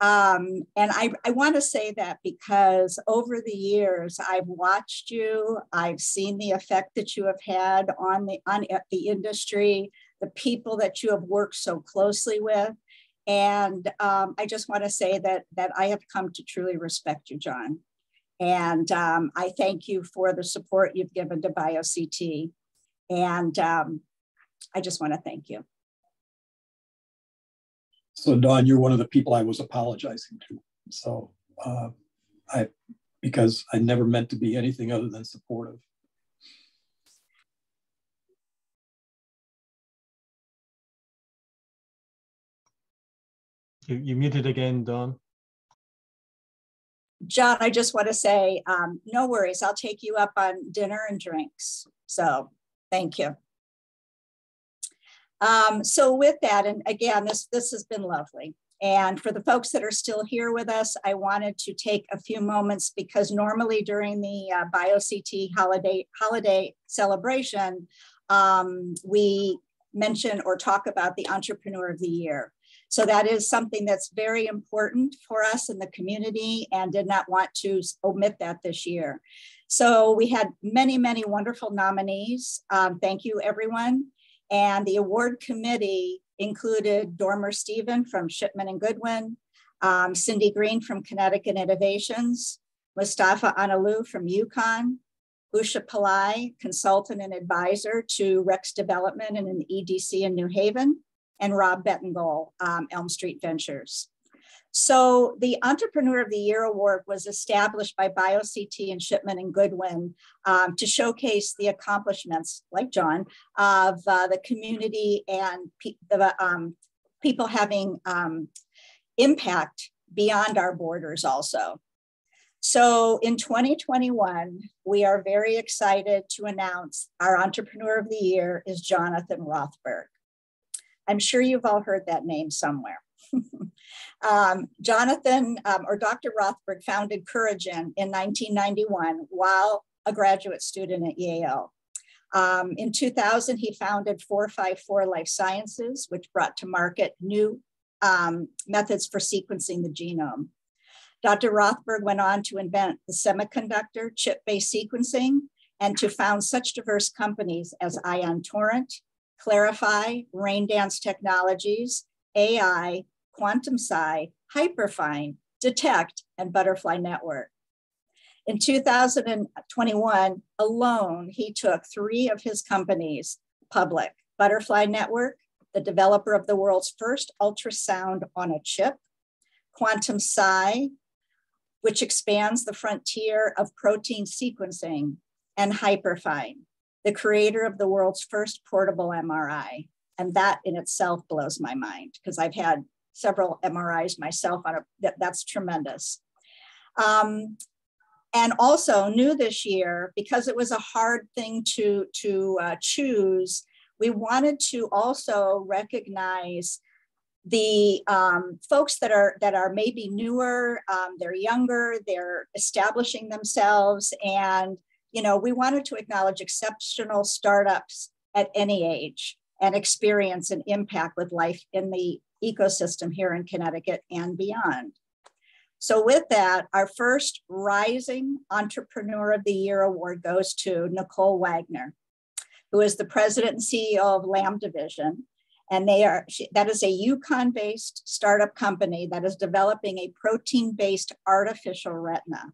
um, and I, I want to say that because over the years I've watched you, I've seen the effect that you have had on the on the industry, the people that you have worked so closely with, and um, I just want to say that that I have come to truly respect you, John. And um, I thank you for the support you've given to BioCT. And um, I just want to thank you. So Dawn, you're one of the people I was apologizing to. So uh, I, because I never meant to be anything other than supportive. You, you muted again, Dawn. John, I just want to say, um, no worries. I'll take you up on dinner and drinks. So thank you. Um, so with that, and again, this, this has been lovely. And for the folks that are still here with us, I wanted to take a few moments because normally during the uh, BioCT holiday, holiday celebration, um, we mention or talk about the Entrepreneur of the Year. So that is something that's very important for us in the community and did not want to omit that this year. So we had many, many wonderful nominees. Um, thank you, everyone. And the award committee included Dormer Stephen from Shipman and Goodwin, um, Cindy Green from Connecticut Innovations, Mustafa Analu from UConn, Usha Pillai, consultant and advisor to Rex Development and an EDC in New Haven, and Rob Bettigole, um, Elm Street Ventures. So the Entrepreneur of the Year Award was established by BioCT and Shipman and Goodwin um, to showcase the accomplishments, like John, of uh, the community and pe the um, people having um, impact beyond our borders also. So in 2021, we are very excited to announce our Entrepreneur of the Year is Jonathan Rothberg. I'm sure you've all heard that name somewhere. um, Jonathan um, or Dr. Rothberg founded CuraGen in 1991 while a graduate student at Yale. Um, in 2000, he founded 454 Life Sciences, which brought to market new um, methods for sequencing the genome. Dr. Rothberg went on to invent the semiconductor chip-based sequencing and to found such diverse companies as Ion Torrent, Clarify, Raindance Technologies, AI, Quantum-Si, Hyperfine, Detect, and Butterfly Network. In 2021 alone, he took three of his companies public Butterfly Network, the developer of the world's first ultrasound on a chip, Quantum-Si, which expands the frontier of protein sequencing, and Hyperfine, the creator of the world's first portable MRI. And that in itself blows my mind because I've had several MRIs myself on a, that, that's tremendous. Um, and also new this year, because it was a hard thing to, to uh, choose, we wanted to also recognize the um, folks that are that are maybe newer, um, they're younger, they're establishing themselves, and you know, we wanted to acknowledge exceptional startups at any age and experience and impact with life in the ecosystem here in Connecticut and beyond. So with that, our first Rising Entrepreneur of the Year award goes to Nicole Wagner, who is the president and CEO of LambdaVision. And they are, that is a UConn based startup company that is developing a protein-based artificial retina.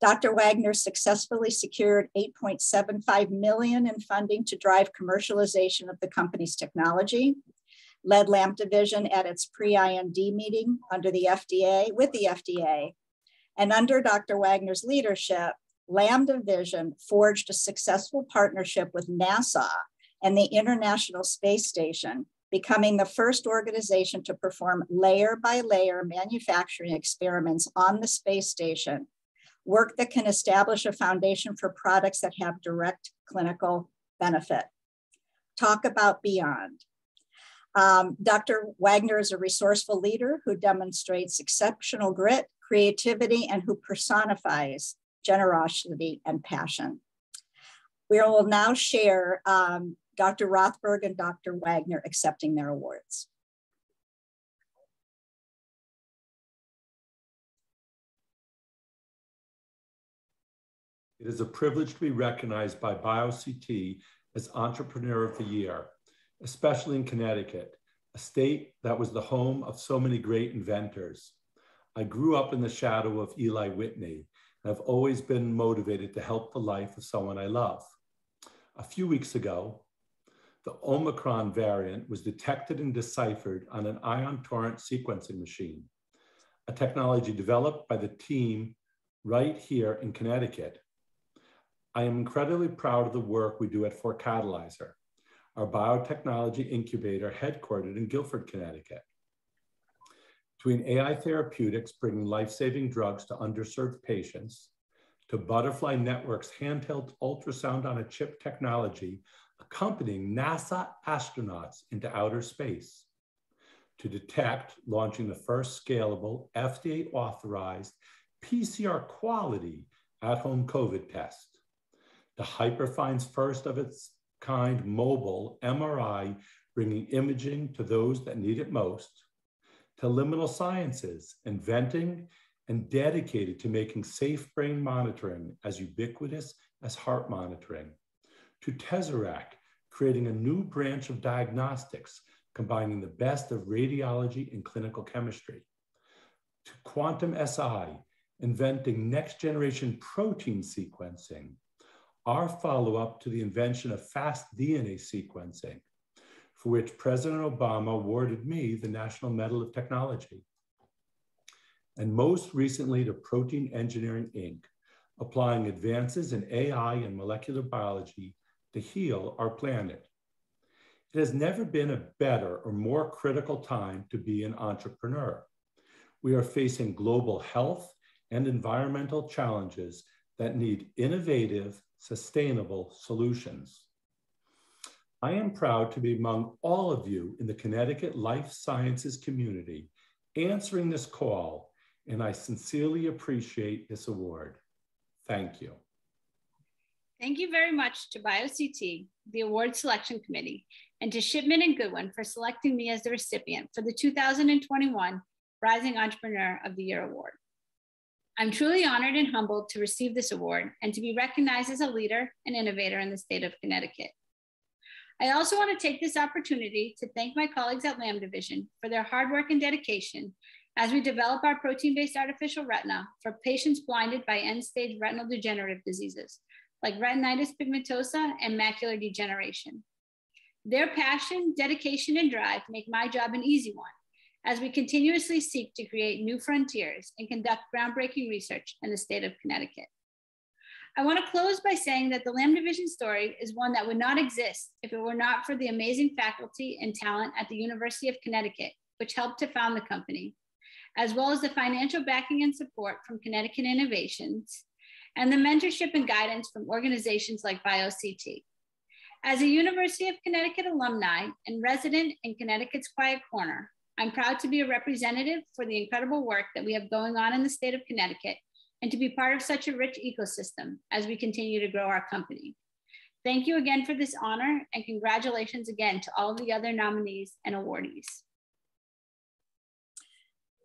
Dr. Wagner successfully secured 8.75 million in funding to drive commercialization of the company's technology, led LambdaVision at its pre-IND meeting under the FDA, with the FDA, and under Dr. Wagner's leadership, LambdaVision forged a successful partnership with NASA and the International Space Station, becoming the first organization to perform layer by layer manufacturing experiments on the space station work that can establish a foundation for products that have direct clinical benefit. Talk about beyond. Um, Dr. Wagner is a resourceful leader who demonstrates exceptional grit, creativity, and who personifies generosity and passion. We will now share um, Dr. Rothberg and Dr. Wagner accepting their awards. It is a privilege to be recognized by BioCT as Entrepreneur of the Year, especially in Connecticut, a state that was the home of so many great inventors. I grew up in the shadow of Eli Whitney, and I've always been motivated to help the life of someone I love. A few weeks ago, the Omicron variant was detected and deciphered on an ion torrent sequencing machine, a technology developed by the team right here in Connecticut. I am incredibly proud of the work we do at 4Catalyzer, our biotechnology incubator headquartered in Guilford, Connecticut. Between AI therapeutics bringing life-saving drugs to underserved patients, to Butterfly Network's handheld ultrasound on a chip technology accompanying NASA astronauts into outer space, to detect launching the first scalable FDA authorized PCR quality at home COVID test, to Hyperfine's first of its kind mobile MRI bringing imaging to those that need it most, to liminal sciences, inventing and dedicated to making safe brain monitoring as ubiquitous as heart monitoring, to Tesseract, creating a new branch of diagnostics, combining the best of radiology and clinical chemistry, to Quantum SI, inventing next generation protein sequencing, our follow up to the invention of fast DNA sequencing, for which President Obama awarded me the National Medal of Technology. And most recently to Protein Engineering Inc., applying advances in AI and molecular biology to heal our planet. It has never been a better or more critical time to be an entrepreneur. We are facing global health and environmental challenges that need innovative, sustainable solutions. I am proud to be among all of you in the Connecticut life sciences community answering this call, and I sincerely appreciate this award. Thank you. Thank you very much to BioCT, the award selection committee, and to Shipman and Goodwin for selecting me as the recipient for the 2021 Rising Entrepreneur of the Year Award. I'm truly honored and humbled to receive this award and to be recognized as a leader and innovator in the state of Connecticut. I also want to take this opportunity to thank my colleagues at LambdaVision for their hard work and dedication as we develop our protein-based artificial retina for patients blinded by end-stage retinal degenerative diseases like retinitis pigmentosa and macular degeneration. Their passion, dedication, and drive make my job an easy one as we continuously seek to create new frontiers and conduct groundbreaking research in the state of Connecticut. I want to close by saying that the LambdaVision story is one that would not exist if it were not for the amazing faculty and talent at the University of Connecticut, which helped to found the company, as well as the financial backing and support from Connecticut Innovations, and the mentorship and guidance from organizations like BioCT. As a University of Connecticut alumni and resident in Connecticut's Quiet Corner, I'm proud to be a representative for the incredible work that we have going on in the state of Connecticut and to be part of such a rich ecosystem as we continue to grow our company. Thank you again for this honor and congratulations again to all the other nominees and awardees.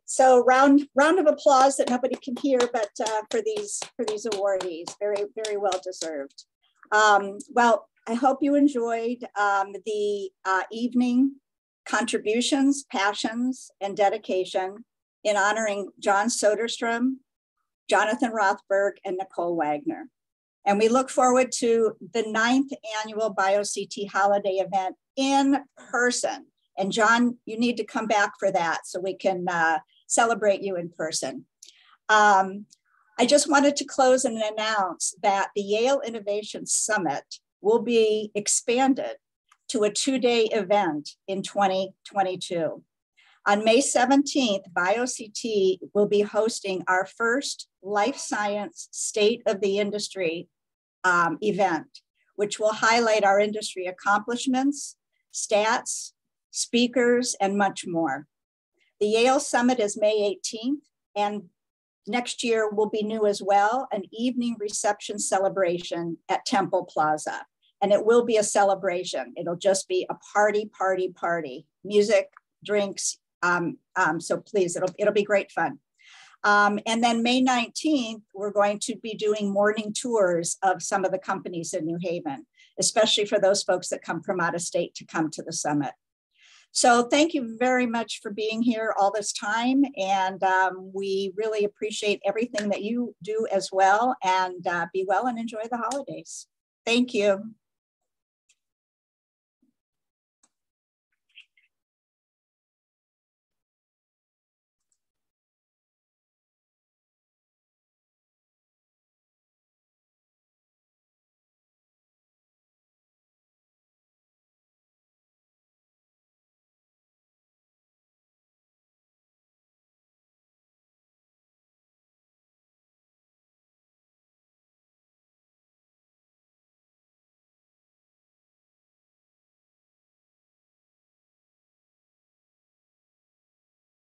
So round round of applause that nobody can hear, but uh, for these for these awardees, very very well deserved. Um, well, I hope you enjoyed um, the uh, evening contributions, passions, and dedication in honoring John Soderstrom, Jonathan Rothberg, and Nicole Wagner. And we look forward to the ninth annual BioCT holiday event in person. And John, you need to come back for that so we can uh, celebrate you in person. Um, I just wanted to close and announce that the Yale Innovation Summit will be expanded to a two day event in 2022. On May 17th, BioCT will be hosting our first life science state of the industry um, event, which will highlight our industry accomplishments, stats, speakers, and much more. The Yale Summit is May 18th, and next year will be new as well an evening reception celebration at Temple Plaza. And it will be a celebration. It'll just be a party, party, party. Music, drinks, um, um, so please, it'll, it'll be great fun. Um, and then May 19th, we're going to be doing morning tours of some of the companies in New Haven, especially for those folks that come from out of state to come to the summit. So thank you very much for being here all this time. And um, we really appreciate everything that you do as well. And uh, be well and enjoy the holidays. Thank you.